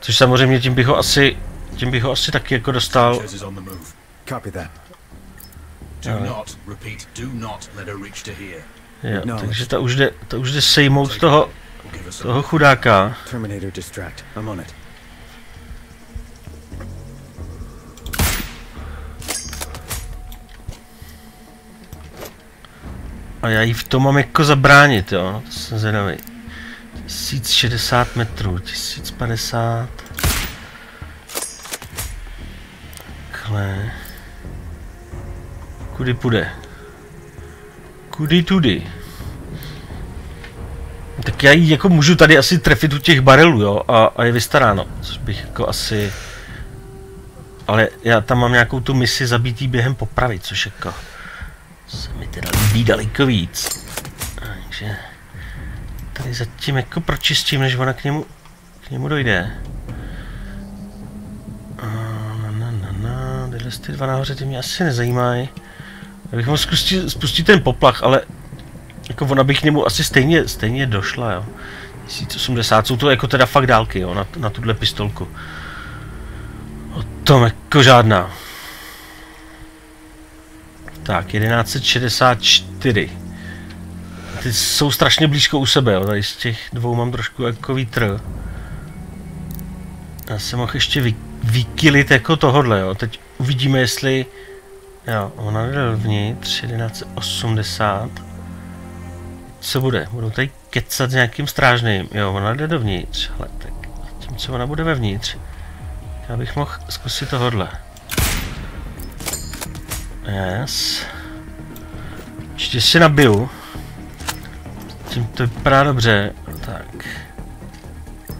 Což samozřejmě tím bych ho asi, tím bych ho asi taky jako dostal. Copy that. Do Alright. not, repeat, do not let her reach to here. Jo, No. takže ta už jde, ta už jde sejmout toho, toho chudáka. Terminator distract. I'm on it. A já jí v tom mám jako zabránit, jo, no, to jsem zvědavý. 1060 metrů, 1050. Takhle. Kudy půjde? Kudy tudy? Tak já jí jako můžu tady asi trefit u těch barelů, jo, a, a je vystaráno, což bych jako asi... Ale já tam mám nějakou tu misi zabítý během popravy, což jako se mi teda líbí daleko víc. Takže tady zatím jako pročistím, než ona k němu, k němu dojde. A na, na, na, na, tyhle ty dva nahoře, ty mě asi nezajímají. Já bych mohl spustit, ten poplach, ale jako ona by k němu asi stejně, stejně došla, jo. 1080, jsou to jako teda fakt dálky, jo, na, na tuhle pistolku. O tom jako žádná. Tak, 1164. Ty jsou strašně blízko u sebe, jo. Tady z těch dvou mám trošku jako vítr. Já jsem mohl ještě vy, vykilit jako tohodle, jo. Teď uvidíme, jestli... Jo, ona jde dovnitř, 1180. Co bude? Budou tady kecat s nějakým strážným. Jo, ona jde dovnitř. Ale tak tím, co ona bude vevnitř. Já bych mohl zkusit tohodle. Yes. Ještě si nabiju. Tím to vypadá dobře. Tak.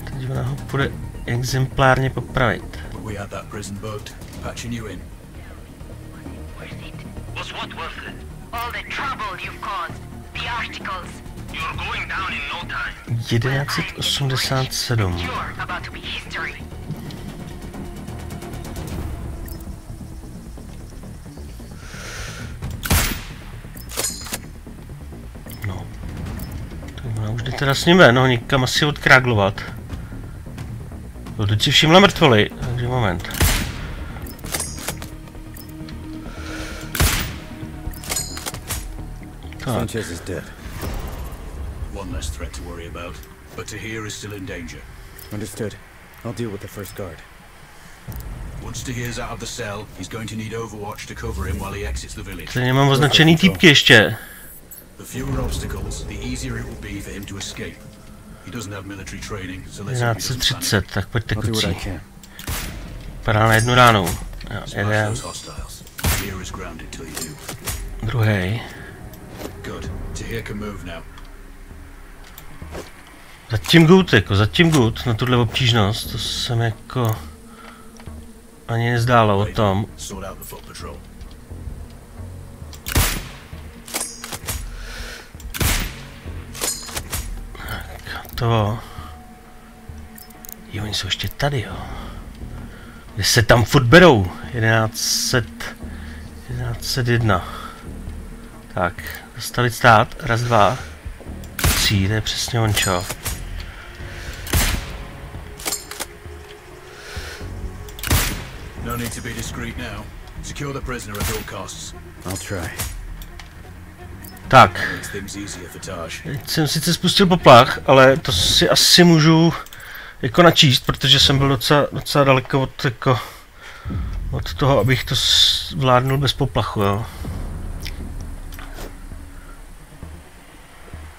Teď ona ho bude exemplárně popravit. We that prison. Patching you in. Was what worth it? All the trouble you've caused. The articles. You're going down in no time. 1187. You're about to be history. No. Tak ona už jde teda s ním ven, no nikam asi odkráglovat. No, teď si všimla mrtvoly, takže moment. Tak, Sanchez is dead. One less threat to worry about. But Tahir is still in danger. Understood. I'll deal with the first guard. Once Tahir's out of the cell, he's going to need Overwatch to cover him while he exits the village. tady mám označený týpky ještě. The fewer obstacles, the easier it will be for him to escape. He doesn't have military training, so let's hope he doesn't panic. 1130, tak pojďte I'll do what I kucí. can. Padá na jednu ránu. Jo, jeden, those hostiles. Tahir is grounded till you do. druhý. Good. Tahir can move now. Zatím good, jako zatím good na tuhle obtížnost, to jsem jako ani nezdálo o tom. Patrol. To... Jo, oni jsou ještě tady, jo. Kde se tam furt berou? 1100... 1101. Tak, zastavit stát, raz, dva. Tří, to je přesně ončo. No need to be discreet now. Secure the prisoner at all costs. I'll try. Tak, Makes things easier for Taj. teď jsem sice spustil poplach, ale to si asi můžu jako načíst, protože jsem byl docela, docela daleko od, jako, od toho, abych to zvládnul bez poplachu, jo.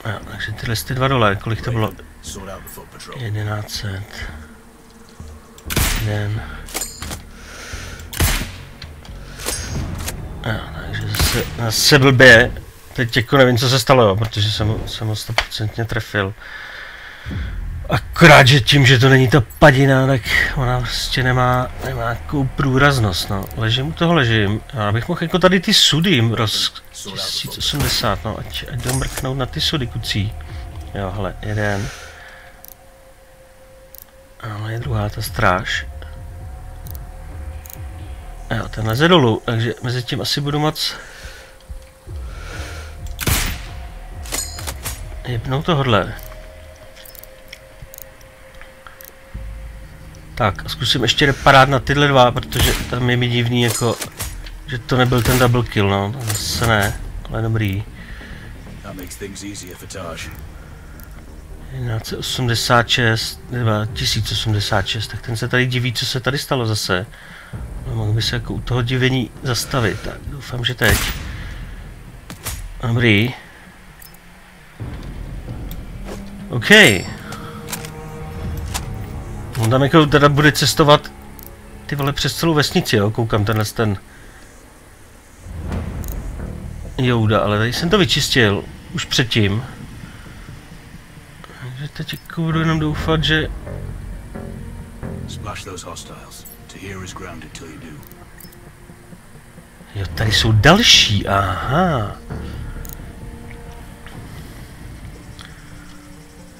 Jo, takže tyhle ty dva dole, kolik to bylo? Sort out the foot patrol. 1100. Jeden. Jo, takže zase, zase blbě. Teď jako nevím, co se stalo, jo, protože jsem, jsem ho 100% trefil. Akorát, že tím, že to není ta padina, tak ona prostě nemá, nemá nějakou průraznost, no. Ležím u toho ležím. Já bych mohl jako tady ty sudy jim roz... 1080, no, ať, ať jdou mrknout na ty sudy kucí. Jo, hele, jeden. Ale je druhá ta stráž. Jo, ten leze dolů, takže mezi tím asi budu moc... Jebnout tohle. Tak, a zkusím ještě reparát na tyhle dva, protože tam je mi divný jako, že to nebyl ten double kill, no, to zase ne, ale dobrý. That makes things easier for Taj. 1186, nebo 1086, tak ten se tady diví, co se tady stalo zase. No, mohl by se jako u toho divení zastavit, tak doufám, že teď. Dobrý. OK. On tam jako teda bude cestovat ty vole přes celou vesnici, jo, koukám tenhle ten Jouda, ale tady jsem to vyčistil už předtím. Takže teď jako budu jenom doufat, že Splash those hostiles. Tahir is grounded till you do. Jo, tady jsou další, aha.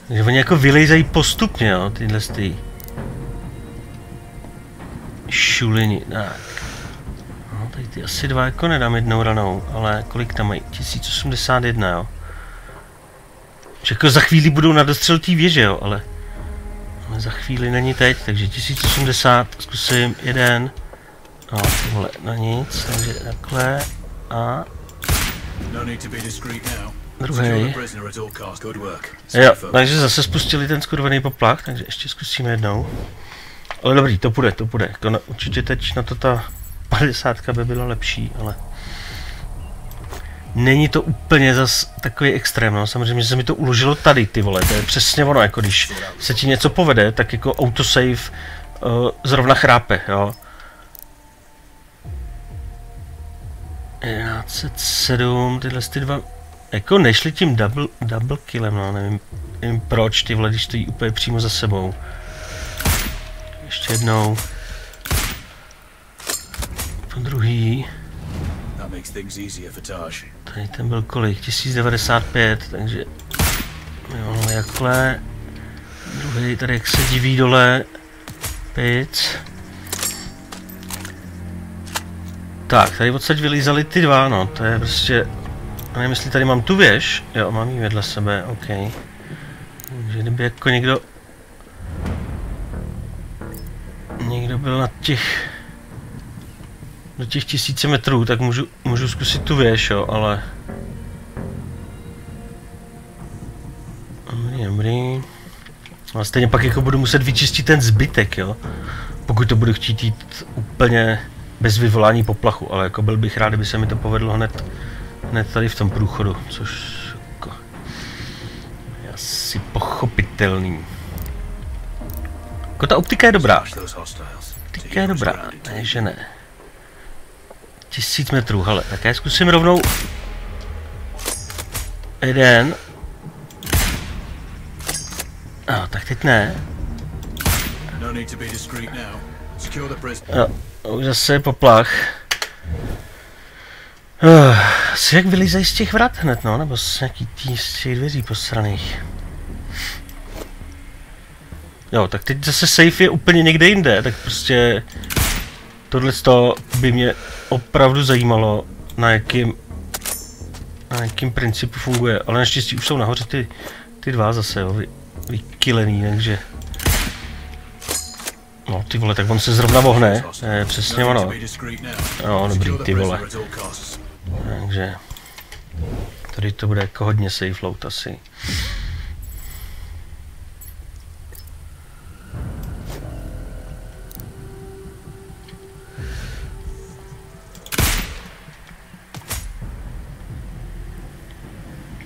Takže oni jako vylejzají postupně, jo, tyhle ty šulini, tak. No, tady ty asi dva jako nedám jednou ranou, ale kolik tam mají? 1081, jo. Že jako za chvíli budou na dostřel té věže, jo, ale, ale za chvíli není teď, takže 1080, zkusím jeden, no, tohle na nic, takže takhle a No. Druhý. Jo, takže zase spustili ten skurvený poplach, takže ještě zkusíme jednou. Ale dobrý, to půjde, to půjde. Na, určitě teď na to ta 50 by byla lepší, ale... Není to úplně zas takový extrém, no. Samozřejmě se mi to uložilo tady, ty vole. To je přesně ono, jako když se ti něco povede, tak jako autosave uh, zrovna chrápe, jo. 1107, tyhle ty dva jako nešli tím double, double killem, no, nevím, nevím proč, ty vole, když stojí úplně přímo za sebou. Ještě jednou. Po druhý, tady ten byl kolik, 1095, takže jo, no, jakhle. Druhý tady jak se diví dole, pic. Tak, tady odsaď vylízali ty dva, no, to je prostě a nevím, jestli tady mám tu věž. Jo, mám ji vedle sebe, OK. Takže kdyby jako někdo... Někdo byl na těch... Do těch tisíce metrů, tak můžu, můžu zkusit tu věž, jo, ale... Dobrý, dobrý. A stejně pak jako budu muset vyčistit ten zbytek, jo. Pokud to budu chtít jít úplně bez vyvolání poplachu, ale jako byl bych rád, kdyby se mi to povedlo hned hned tady v tom průchodu, což jako je asi pochopitelný. Jako ta optika je dobrá, optika je dobrá, ne že ne. Tisíc metrů, hele, tak já zkusím rovnou jeden. A, tak teď ne. No už zase je poplach. Uh, asi jak vylízají z těch vrat hned, no, nebo z nějaký tý, z těch dveří posraných. Jo, tak teď zase safe je úplně někde jinde, tak prostě tohle by mě opravdu zajímalo, na jakým, na jakým principu funguje, ale naštěstí už jsou nahoře ty, ty dva zase, jo, vy, vykylený, takže... No ty vole, tak on se zrovna vohne, to je přesně No to ono. Jo, dobrý, ty vole. Takže tady to bude jako hodně safe load asi.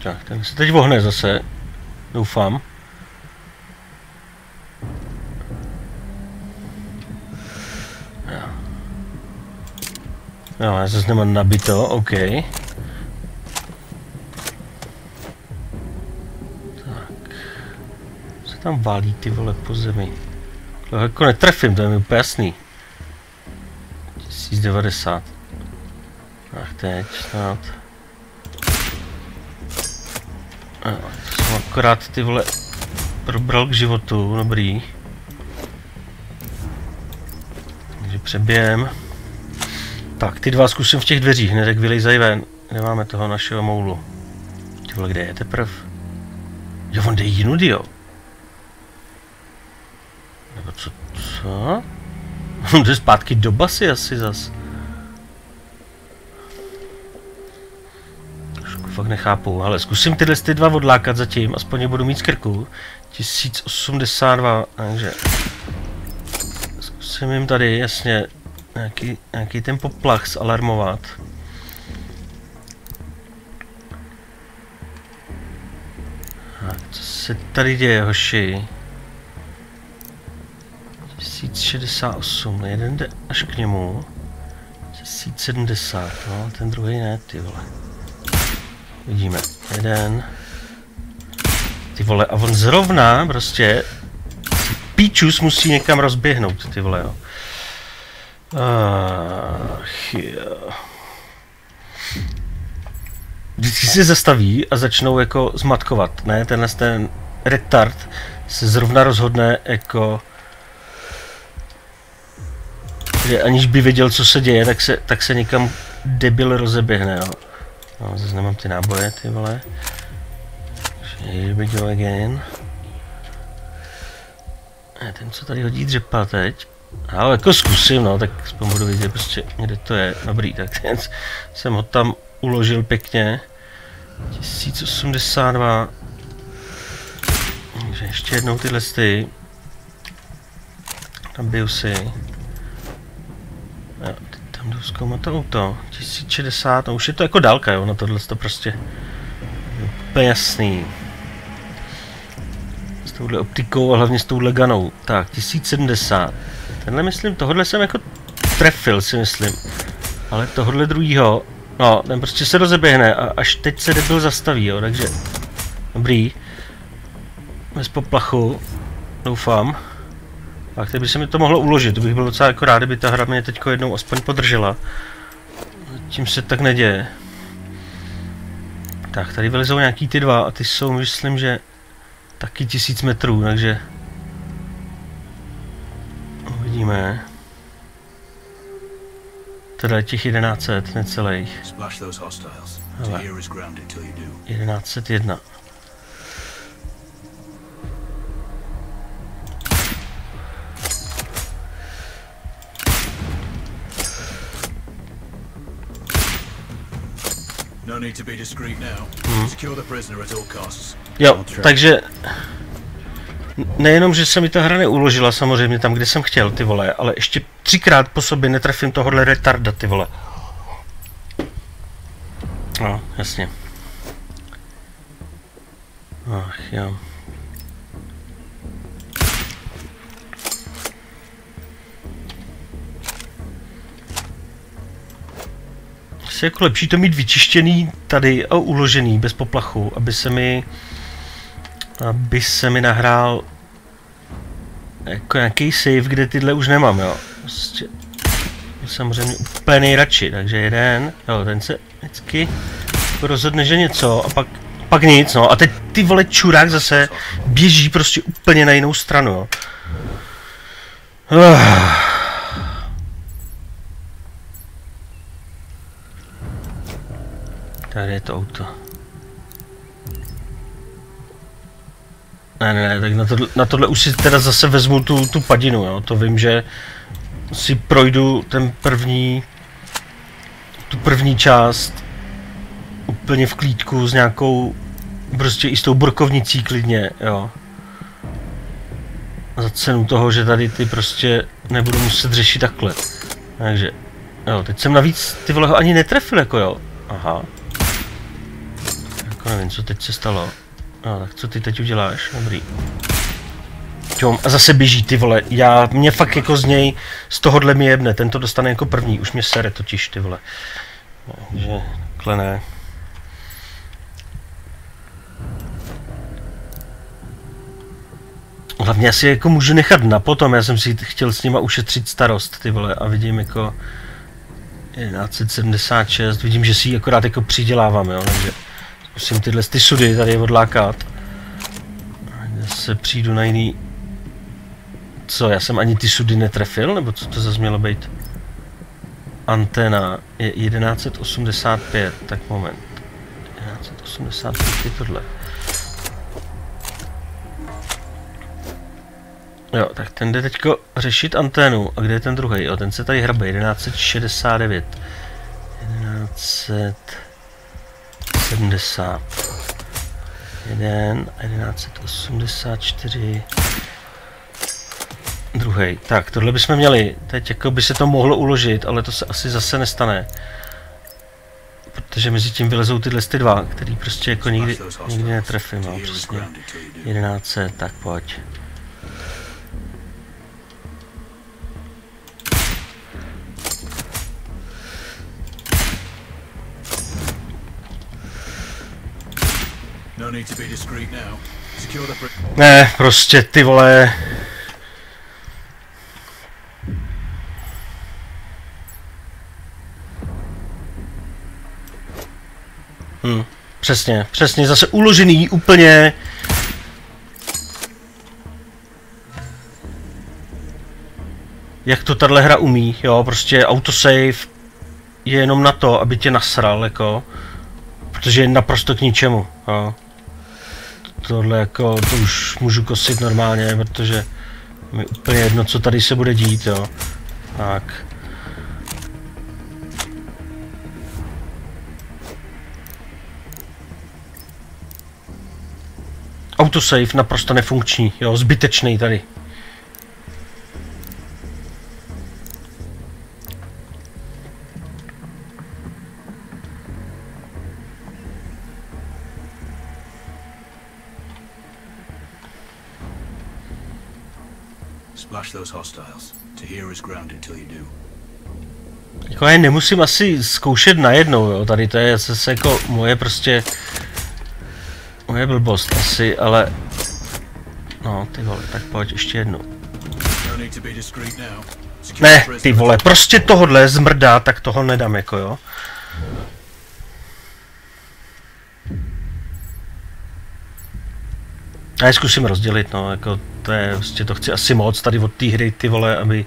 Tak, ten se teď vohne zase, doufám. Jo, já zase nemám nabito, OK. Tak. Se tam válí ty vole po zemi. To jako netrefím, to je mi úplně jasný. 1090. Tak teď snad. Jsem akorát ty vole probral k životu, dobrý. Takže přebijem. Tak, ty dva zkusím v těch dveřích, hned jak vylejzají ven. Kde máme toho našeho moulu? Ty vole, kde je teprv? Jo, on jde jinudy, jo. Nebo co, co? <laughs> On jde zpátky do basy asi zas. Fakt nechápu, ale zkusím tyhle ty dva odlákat zatím, aspoň je budu mít z krku. 1082, takže... Zkusím jim tady, jasně, nějaký, nějaký ten poplach zalarmovat. Tak, co se tady děje, hoši? 1068, jeden jde až k němu. 1070, no, ten druhý ne, ty vole. Vidíme, jeden. Ty vole, a on zrovna prostě píčus musí někam rozběhnout, ty vole, jo. Ach, jo. Vždycky se zastaví a začnou jako zmatkovat, ne? Tenhle ten retard se zrovna rozhodne jako že aniž by věděl, co se děje, tak se, tak se někam debil rozeběhne, jo. No, zase nemám ty náboje, ty vole. Here we go again. Ne, ten, co tady hodí dřepa teď. Ale jako zkusím, no, tak aspoň budu vidět prostě, kde to je. Dobrý, tak ten jsem ho tam uložil pěkně. 1082. Takže ještě jednou tyhle ty. Nabiju si. Tam jdu zkoumat to auto. 1060, no už je to jako dálka, jo, na tohle to prostě úplně jasný. S touhle optikou a hlavně s touhle ganou. Tak, 1070. Tenhle myslím, tohle jsem jako trefil si myslím. Ale tohle druhýho, no, ten prostě se rozeběhne a až teď se debil zastaví, jo, takže dobrý. Bez poplachu, doufám. A kdyby se mi to mohlo uložit, bych byl docela jako rád, kdyby ta hra mě teď jednou aspoň podržela. Tím se tak neděje. Tak, tady vylezou nějaký ty dva a ty jsou, myslím, že taky tisíc metrů, takže uvidíme. Teda těch 1100, necelých. 1101. No need to be discreet now. Secure the prisoner at all costs. Jo, takže nejenom, že se mi ta hra neuložila samozřejmě tam, kde jsem chtěl, ty vole, ale ještě třikrát po sobě netrefím tohohle retarda, ty vole. No, jasně. Ach jo. Asi jako lepší to mít vyčištěný tady a uložený bez poplachu, aby se mi aby se mi nahrál jako nějaký save, kde tyhle už nemám, jo. Prostě samozřejmě úplně nejradši, takže jeden, jo, ten se vždycky rozhodne, že něco a pak, pak nic, no. A teď ty vole čurák zase běží prostě úplně na jinou stranu, jo. Ah. Tady je to auto. Ne, ne, ne, tak na, to, na tohle už si teda zase vezmu tu, tu padinu, jo. To vím, že si projdu ten první, tu první část úplně v klídku s nějakou, prostě i s tou borkovnicí klidně, jo. Za cenu toho, že tady ty prostě nebudu muset řešit takhle. Takže, jo, teď jsem navíc ty vole ani netrefil, jako jo. Aha. Nevím, co teď se stalo. No, tak co ty teď uděláš? Dobrý. Jo, a zase běží ty vole, já, mě fakt jako z něj, z tohohle mi jebne, ten to dostane jako první, už mě sere totiž ty vole. Takže, takhle ne. Hlavně asi jako můžu nechat na potom, já jsem si chtěl s nima ušetřit starost, ty vole, a vidím jako 1176, vidím, že si ji akorát jako přidělávám, jo, takže Musím tyhle ty sudy tady odlákat. zase přijdu na jiný... Co, já jsem ani ty sudy netrefil, nebo co to zase mělo být? Antena je 1185, tak moment. 1185 je tohle. Jo, tak ten jde teďko řešit anténu. A kde je ten druhý? Jo, ten se tady hrabe. 1169. 1170. 1, 1184. Druhý. Tak, tohle bychom měli. Teď jako by se to mohlo uložit, ale to se asi zase nestane. Protože mezi tím vylezou tyhle ty dva, který prostě jako nikdy, nikdy netrefím, no, přesně. 11, tak pojď. Ne, prostě ty vole. Hm, přesně, přesně, zase uložený úplně. Jak to tahle hra umí, jo, prostě autosave je jenom na to, aby tě nasral, jako. Protože je naprosto k ničemu, jo tohle jako, to už můžu kosit normálně, protože mi úplně jedno, co tady se bude dít, jo. Tak. Autosave naprosto nefunkční, jo, zbytečný tady. Jako já nemusím asi zkoušet najednou, jo, tady to je zase jako moje prostě... Moje blbost asi, ale... No, ty vole, tak pojď ještě jednou. No Ne, ty vole, prostě tohodle zmrdá, tak toho nedám, jako jo. Já je zkusím rozdělit, no, jako to je, prostě to chci asi moc tady od té hry, ty vole, aby...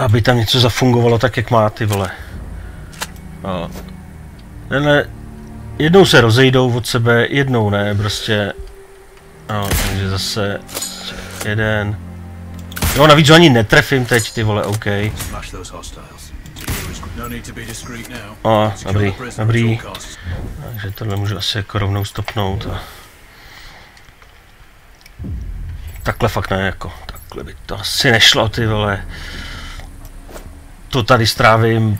Aby tam něco zafungovalo tak, jak má, ty vole. No. Ne, ne, jednou se rozejdou od sebe, jednou ne, prostě. No, takže zase jeden. Jo, navíc ho ani netrefím teď, ty vole, OK. No. O, dobrý, dobrý. Takže tohle můžu asi jako rovnou stopnout. A... Takhle fakt ne, jako, takhle by to asi nešlo, ty vole. To tady strávím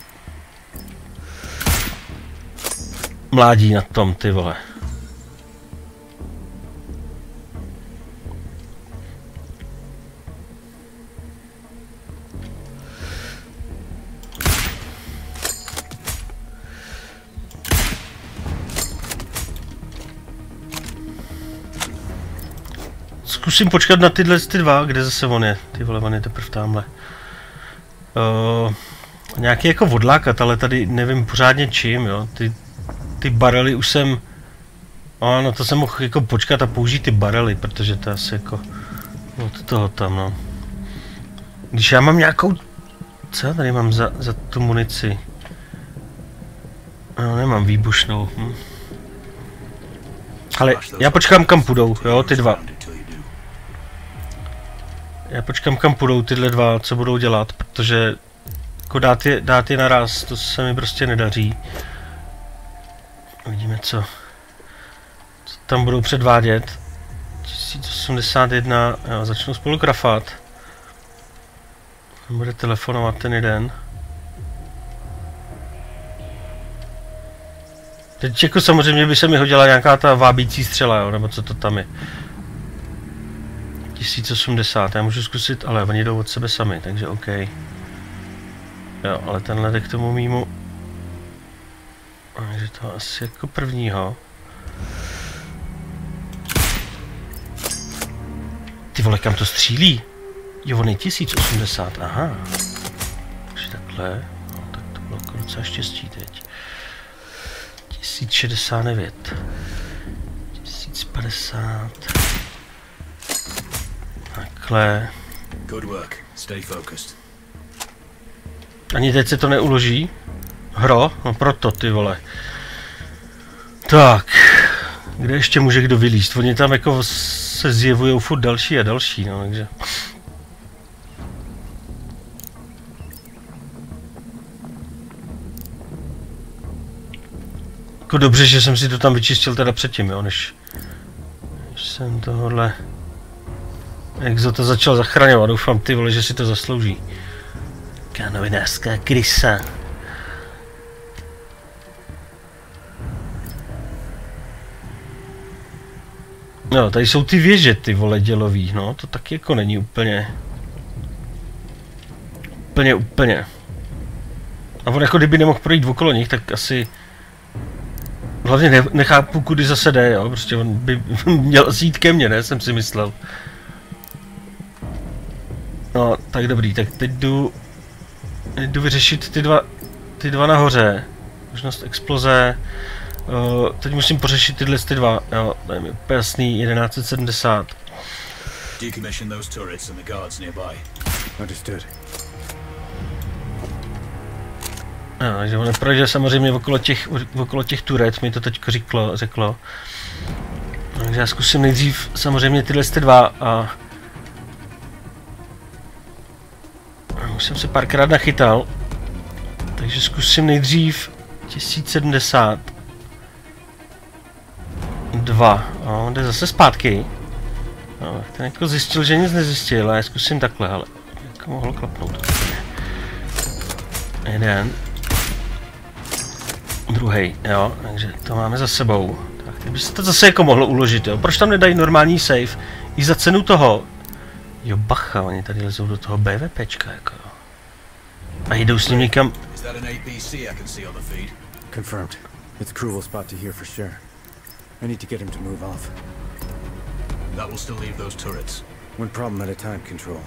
mládí na tom, ty vole. Zkusím počkat na tyhle ty dva, kde zase on je. Ty vole, on je teprve tamhle. Uh, nějaký jako odlákat, ale tady nevím pořádně čím, jo. Ty, ty barely už jsem... Ano, to jsem mohl jako počkat a použít ty barely, protože to je asi jako... Od toho tam, no. Když já mám nějakou... Co já tady mám za, za tu munici? No, nemám výbušnou. Hm. Ale já počkám kam půjdou, jo, ty dva. Já počkám, kam půjdou tyhle dva, co budou dělat, protože jako dát je, dát je naraz, to se mi prostě nedaří. Uvidíme, co, co tam budou předvádět. 1081, jo, začnu spolu krafat. Bude telefonovat ten jeden. Teď jako samozřejmě by se mi hodila nějaká ta vábící střela, jo, nebo co to tam je. 1080, já můžu zkusit, ale oni jdou od sebe sami, takže OK. Jo, ale tenhle jde k tomu mýmu. Takže to asi jako prvního. Ty vole, kam to střílí? Jo, on je 1080, aha. Takže takhle, no, tak to bylo jako docela štěstí teď. 1069. 1050. Takhle. Good work. Stay focused. Ani teď se to neuloží? Hro? No proto, ty vole. Tak. Kde ještě může kdo vylíst? Oni tam jako se zjevují furt další a další, no, takže... Jako dobře, že jsem si to tam vyčistil teda předtím, jo, než, než jsem tohle exota začal zachraňovat. Doufám, ty vole, že si to zaslouží. Jaká novinářská krysa. No, tady jsou ty věže, ty vole dělový, no, to taky jako není úplně... Úplně, úplně. A on jako kdyby nemohl projít okolo nich, tak asi... Hlavně ne, nechápu, kudy zase jde, jo, prostě on by <laughs> měl zjít ke mně, ne, jsem si myslel. No, tak dobrý, tak teď jdu... Teď jdu vyřešit ty dva, ty dva nahoře. Možnost exploze. Uh, teď musím pořešit tyhle ty dva, jo, to je mi úplně jasný, 1170. Decommission those turrets and the guards nearby. Understood. No, takže on neprojde samozřejmě okolo těch, okolo těch turet, mi to teď řeklo, řeklo. Takže já zkusím nejdřív samozřejmě tyhle ty dva a... už jsem se párkrát nachytal. Takže zkusím nejdřív 1070. Dva. No, jde zase zpátky. No, ten jako zjistil, že nic nezjistil, a já zkusím takhle, ale jako mohlo klapnout. Jeden. Druhý, jo, takže to máme za sebou. Tak, teď by se to zase jako mohlo uložit, jo. Proč tam nedají normální save? I za cenu toho. Jo, bacha, oni tady lezou do toho BVPčka, jako jo. A jdou s ním někam... Is that an APC I can see on the feed? Confirmed. It's a cruel spot to hear for sure. I need to get him to move off. That will still leave those turrets. One problem at a time, Control.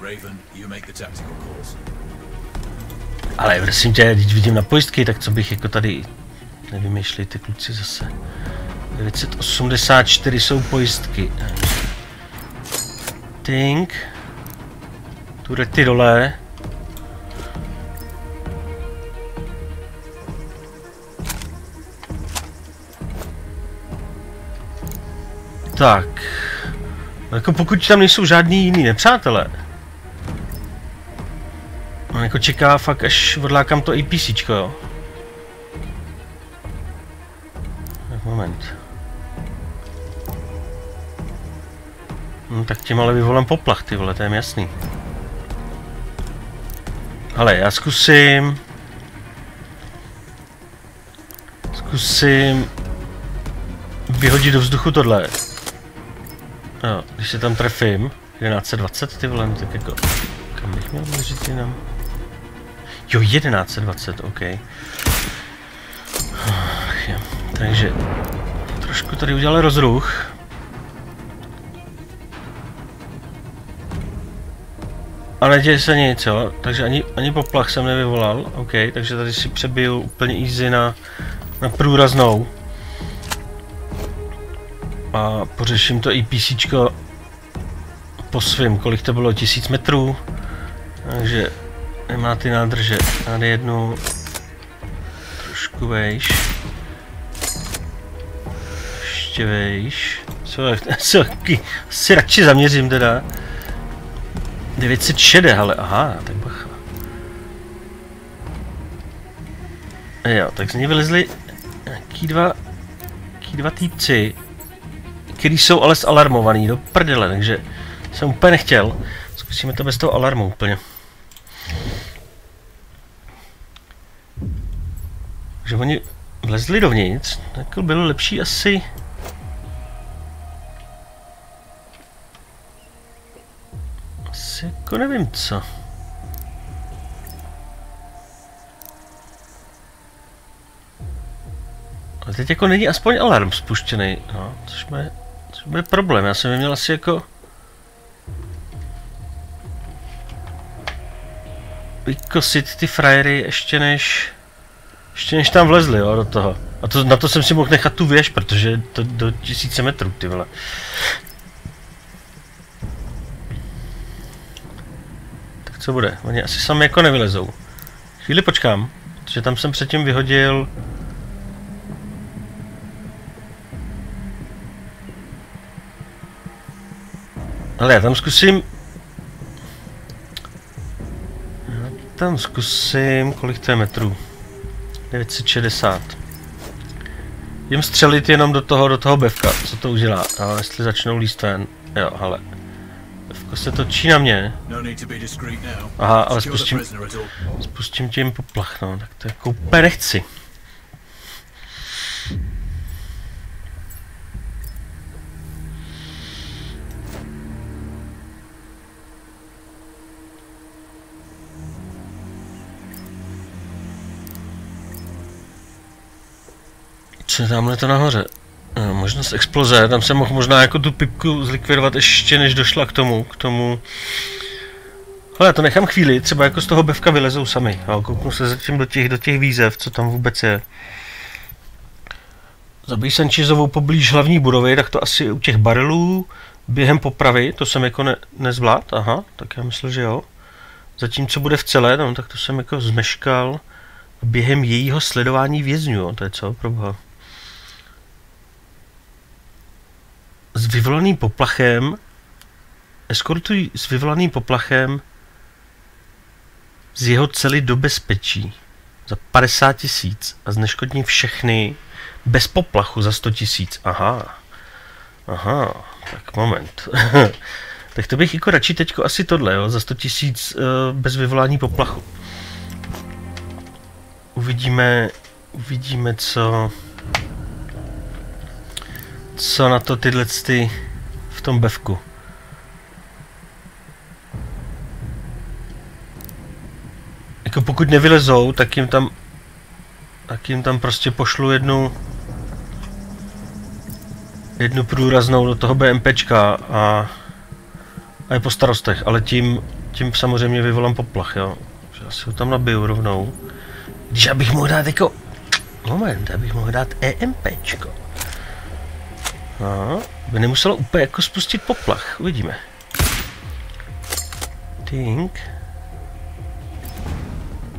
Raven, you make the tactical calls. Ale prosím tě, když vidím na pojistky, tak co bych jako tady nevymýšleli ty kluci zase. 984 jsou pojistky. Tink. Turety dole. Tak. Jako pokud tam nejsou žádní jiní nepřátelé. On jako čeká fakt, až odlákám to APCčko, jo. Tak moment. No tak tím ale vyvolám poplach, ty vole, to je jasný. Ale já zkusím... Zkusím... Vyhodit do vzduchu tohle. Jo, když se tam trefím, 1120 ty vole, no tak jako... Kam bych měl měřit jinam? Jo, 1120, OK. Ach, jo. Takže trošku tady udělali rozruch. A neděje se nic, jo. Takže ani, ani poplach jsem nevyvolal, OK. Takže tady si přebiju úplně easy na, na průraznou. A pořeším to EPCčko po svým, kolik to bylo, tisíc metrů. Takže nemá ty nádrže. Tady jednu trošku vejš. Ještě vejš. Co, si radši zaměřím teda. 906, ale aha, tak bacha. Jo, tak z ní vylezli nějaký dva, nějaký dva týpci, který jsou ale zalarmovaný do prdele, takže jsem úplně nechtěl. Zkusíme to bez toho alarmu úplně. že oni vlezli dovnitř, tak bylo lepší asi... Asi jako nevím co. Ale teď jako není aspoň alarm spuštěný, no, což což bude problém, já jsem měl asi jako... Vykosit ty frajery ještě než Ještě než tam vlezli, jo, do toho. A to, na to jsem si mohl nechat tu věž, protože to do tisíce metrů, ty vole. Tak co bude? Oni asi sami jako nevylezou. Chvíli počkám, protože tam jsem předtím vyhodil... Ale já tam zkusím... Já tam zkusím, kolik to je metrů? 960. Jím střelit jenom do toho, do toho bevka, co to udělá. A jestli začnou líst ven. Jo, ale. Bevko se točí na mě. No. Aha, ale spustím, spustím tím poplach, no. Tak to jako úplně nechci. Co je tamhle to nahoře? No, možnost exploze, tam jsem mohl možná jako tu pipku zlikvidovat ještě než došla k tomu, k tomu... Hele, to nechám chvíli, třeba jako z toho bevka vylezou sami. Jo, kouknu se zatím do těch, do těch výzev, co tam vůbec je. Zabij Sanchezovou poblíž hlavní budovy, tak to asi u těch barelů během popravy, to jsem jako ne, nezvlád, aha, tak já myslím, že jo. Zatímco bude v celé, no, tak to jsem jako zmeškal během jejího sledování vězňů, to je co, proboha. S vyvolaným poplachem, eskortuj s vyvolaným poplachem z jeho cely do bezpečí za 50 tisíc a zneškodní všechny bez poplachu za 100 tisíc. Aha. Aha, tak moment. <laughs> tak to bych jako radši teďko asi tohle, jo, za 100 tisíc uh, bez vyvolání poplachu. Uvidíme, uvidíme, co co na to tyhle ty v tom bevku. Jako pokud nevylezou, tak jim tam tak jim tam prostě pošlu jednu jednu průraznou do toho BMPčka a a je po starostech, ale tím, tím samozřejmě vyvolám poplach, jo. Že asi ho tam nabiju rovnou. Když já bych mohl dát jako... Moment, já bych mohl dát EMPčko. No, by nemuselo úplně jako spustit poplach, uvidíme. Tink.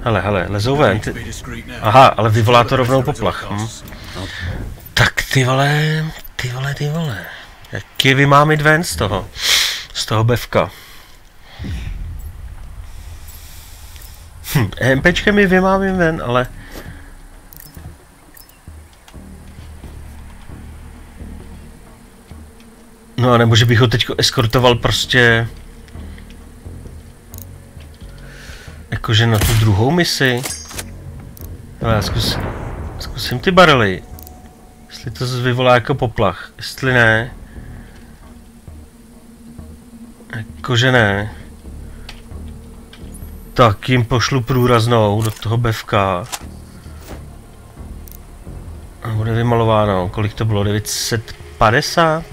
Hele, hele, lezou ven. Ty... Aha, ale vyvolá to rovnou poplach. Hm. Tak ty vole, ty vole, ty vole. Jak je vymámit ven z toho? Z toho bevka. Hm, EMPčkem je vymámím ven, ale... No a nebo že bych ho teďko eskortoval prostě... Jakože na tu druhou misi. Ale já zkus, zkusím ty barely. Jestli to vyvolá jako poplach. Jestli ne... Jakože ne. Tak jim pošlu průraznou do toho bevka. A bude vymalováno. Kolik to bylo? 950?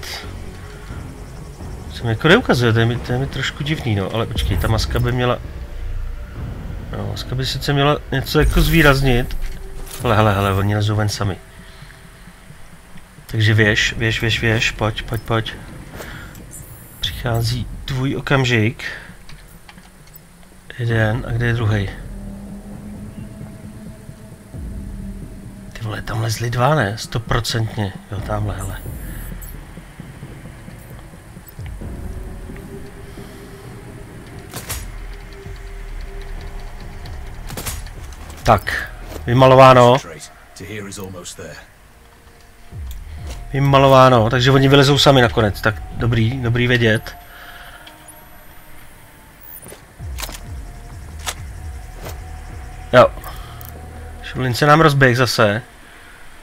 Co mi jako neukazuje, to je, mi, to je mi trošku divný, no. Ale počkej, ta maska by měla... No, maska by sice měla něco jako zvýraznit. Hele, hele, hele, oni lezou ven sami. Takže věž, věž, věž, věž, pojď, pojď, pojď. Přichází tvůj okamžik. Jeden, a kde je druhý? Ty vole, tam lezli dva, ne? Stoprocentně. Jo, tamhle, hele. Tak, vymalováno. Vymalováno, takže oni vylezou sami nakonec, tak dobrý, dobrý vědět. Jo. Šulin se nám rozběh zase.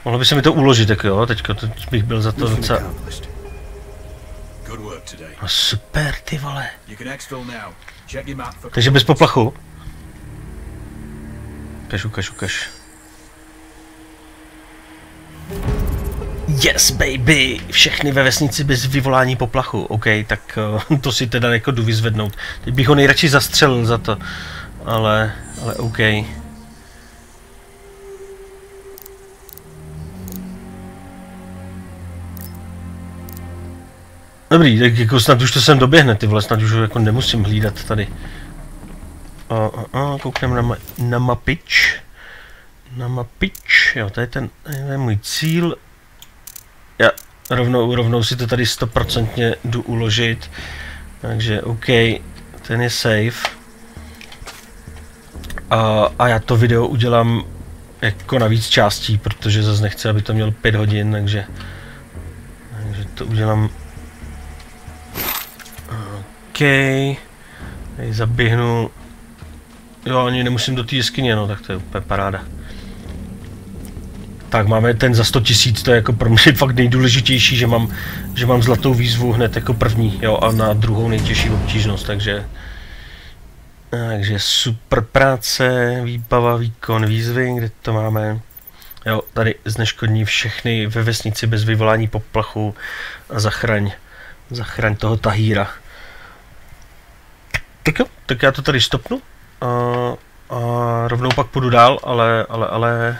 Mohlo by se mi to uložit, tak jo, teďka to bych byl za to docela... No super, ty vole. Takže bez poplachu ukaž, ukaž, ukaž. Yes, baby! Všechny ve vesnici bez vyvolání poplachu. OK, tak eh, <laughs> to si teda jako jdu vyzvednout. Teď bych ho nejradši zastřelil za to. Ale, ale OK. Dobrý, tak jako snad už to sem doběhne, ty vole, snad už ho jako nemusím hlídat tady. A, a, a koukneme na, ma na mapič. Na mapič, jo, to je ten, to je můj cíl. Já rovnou, rovnou si to tady stoprocentně jdu uložit. Takže OK, ten je safe. A, a já to video udělám jako na víc částí, protože zase nechci, aby to mělo 5 hodin, takže, takže to udělám OK. Tady zaběhnu. Jo, ani nemusím do té jeskyně, no, tak to je úplně paráda. Tak máme ten za 100 tisíc, to je jako pro mě <laughs> fakt nejdůležitější, že mám, že mám zlatou výzvu hned jako první, jo, a na druhou nejtěžší obtížnost, takže... Takže super práce, výbava, výkon, výzvy, kde to máme? Jo, tady zneškodní všechny ve vesnici bez vyvolání poplachu a zachraň, zachraň toho tahíra. Tak jo, tak já to tady stopnu a, a rovnou pak půjdu dál, ale, ale, ale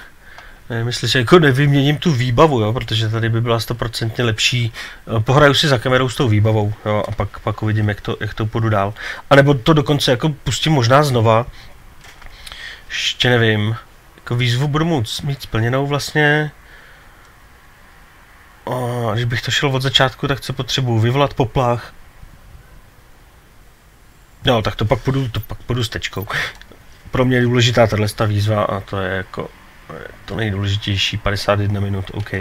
jestli si jako nevyměním tu výbavu, jo, protože tady by byla stoprocentně lepší. Pohraju si za kamerou s tou výbavou, jo, a pak, pak uvidím, jak to, jak to půjdu dál. A nebo to dokonce jako pustím možná znova. Ještě nevím. Jako výzvu budu moc mít splněnou vlastně. A když bych to šel od začátku, tak co potřebuju? Vyvolat poplach, No, tak to pak půjdu, to pak půjdu s tečkou. Pro mě je důležitá tahle výzva a to je jako to nejdůležitější, 51 minut, OK.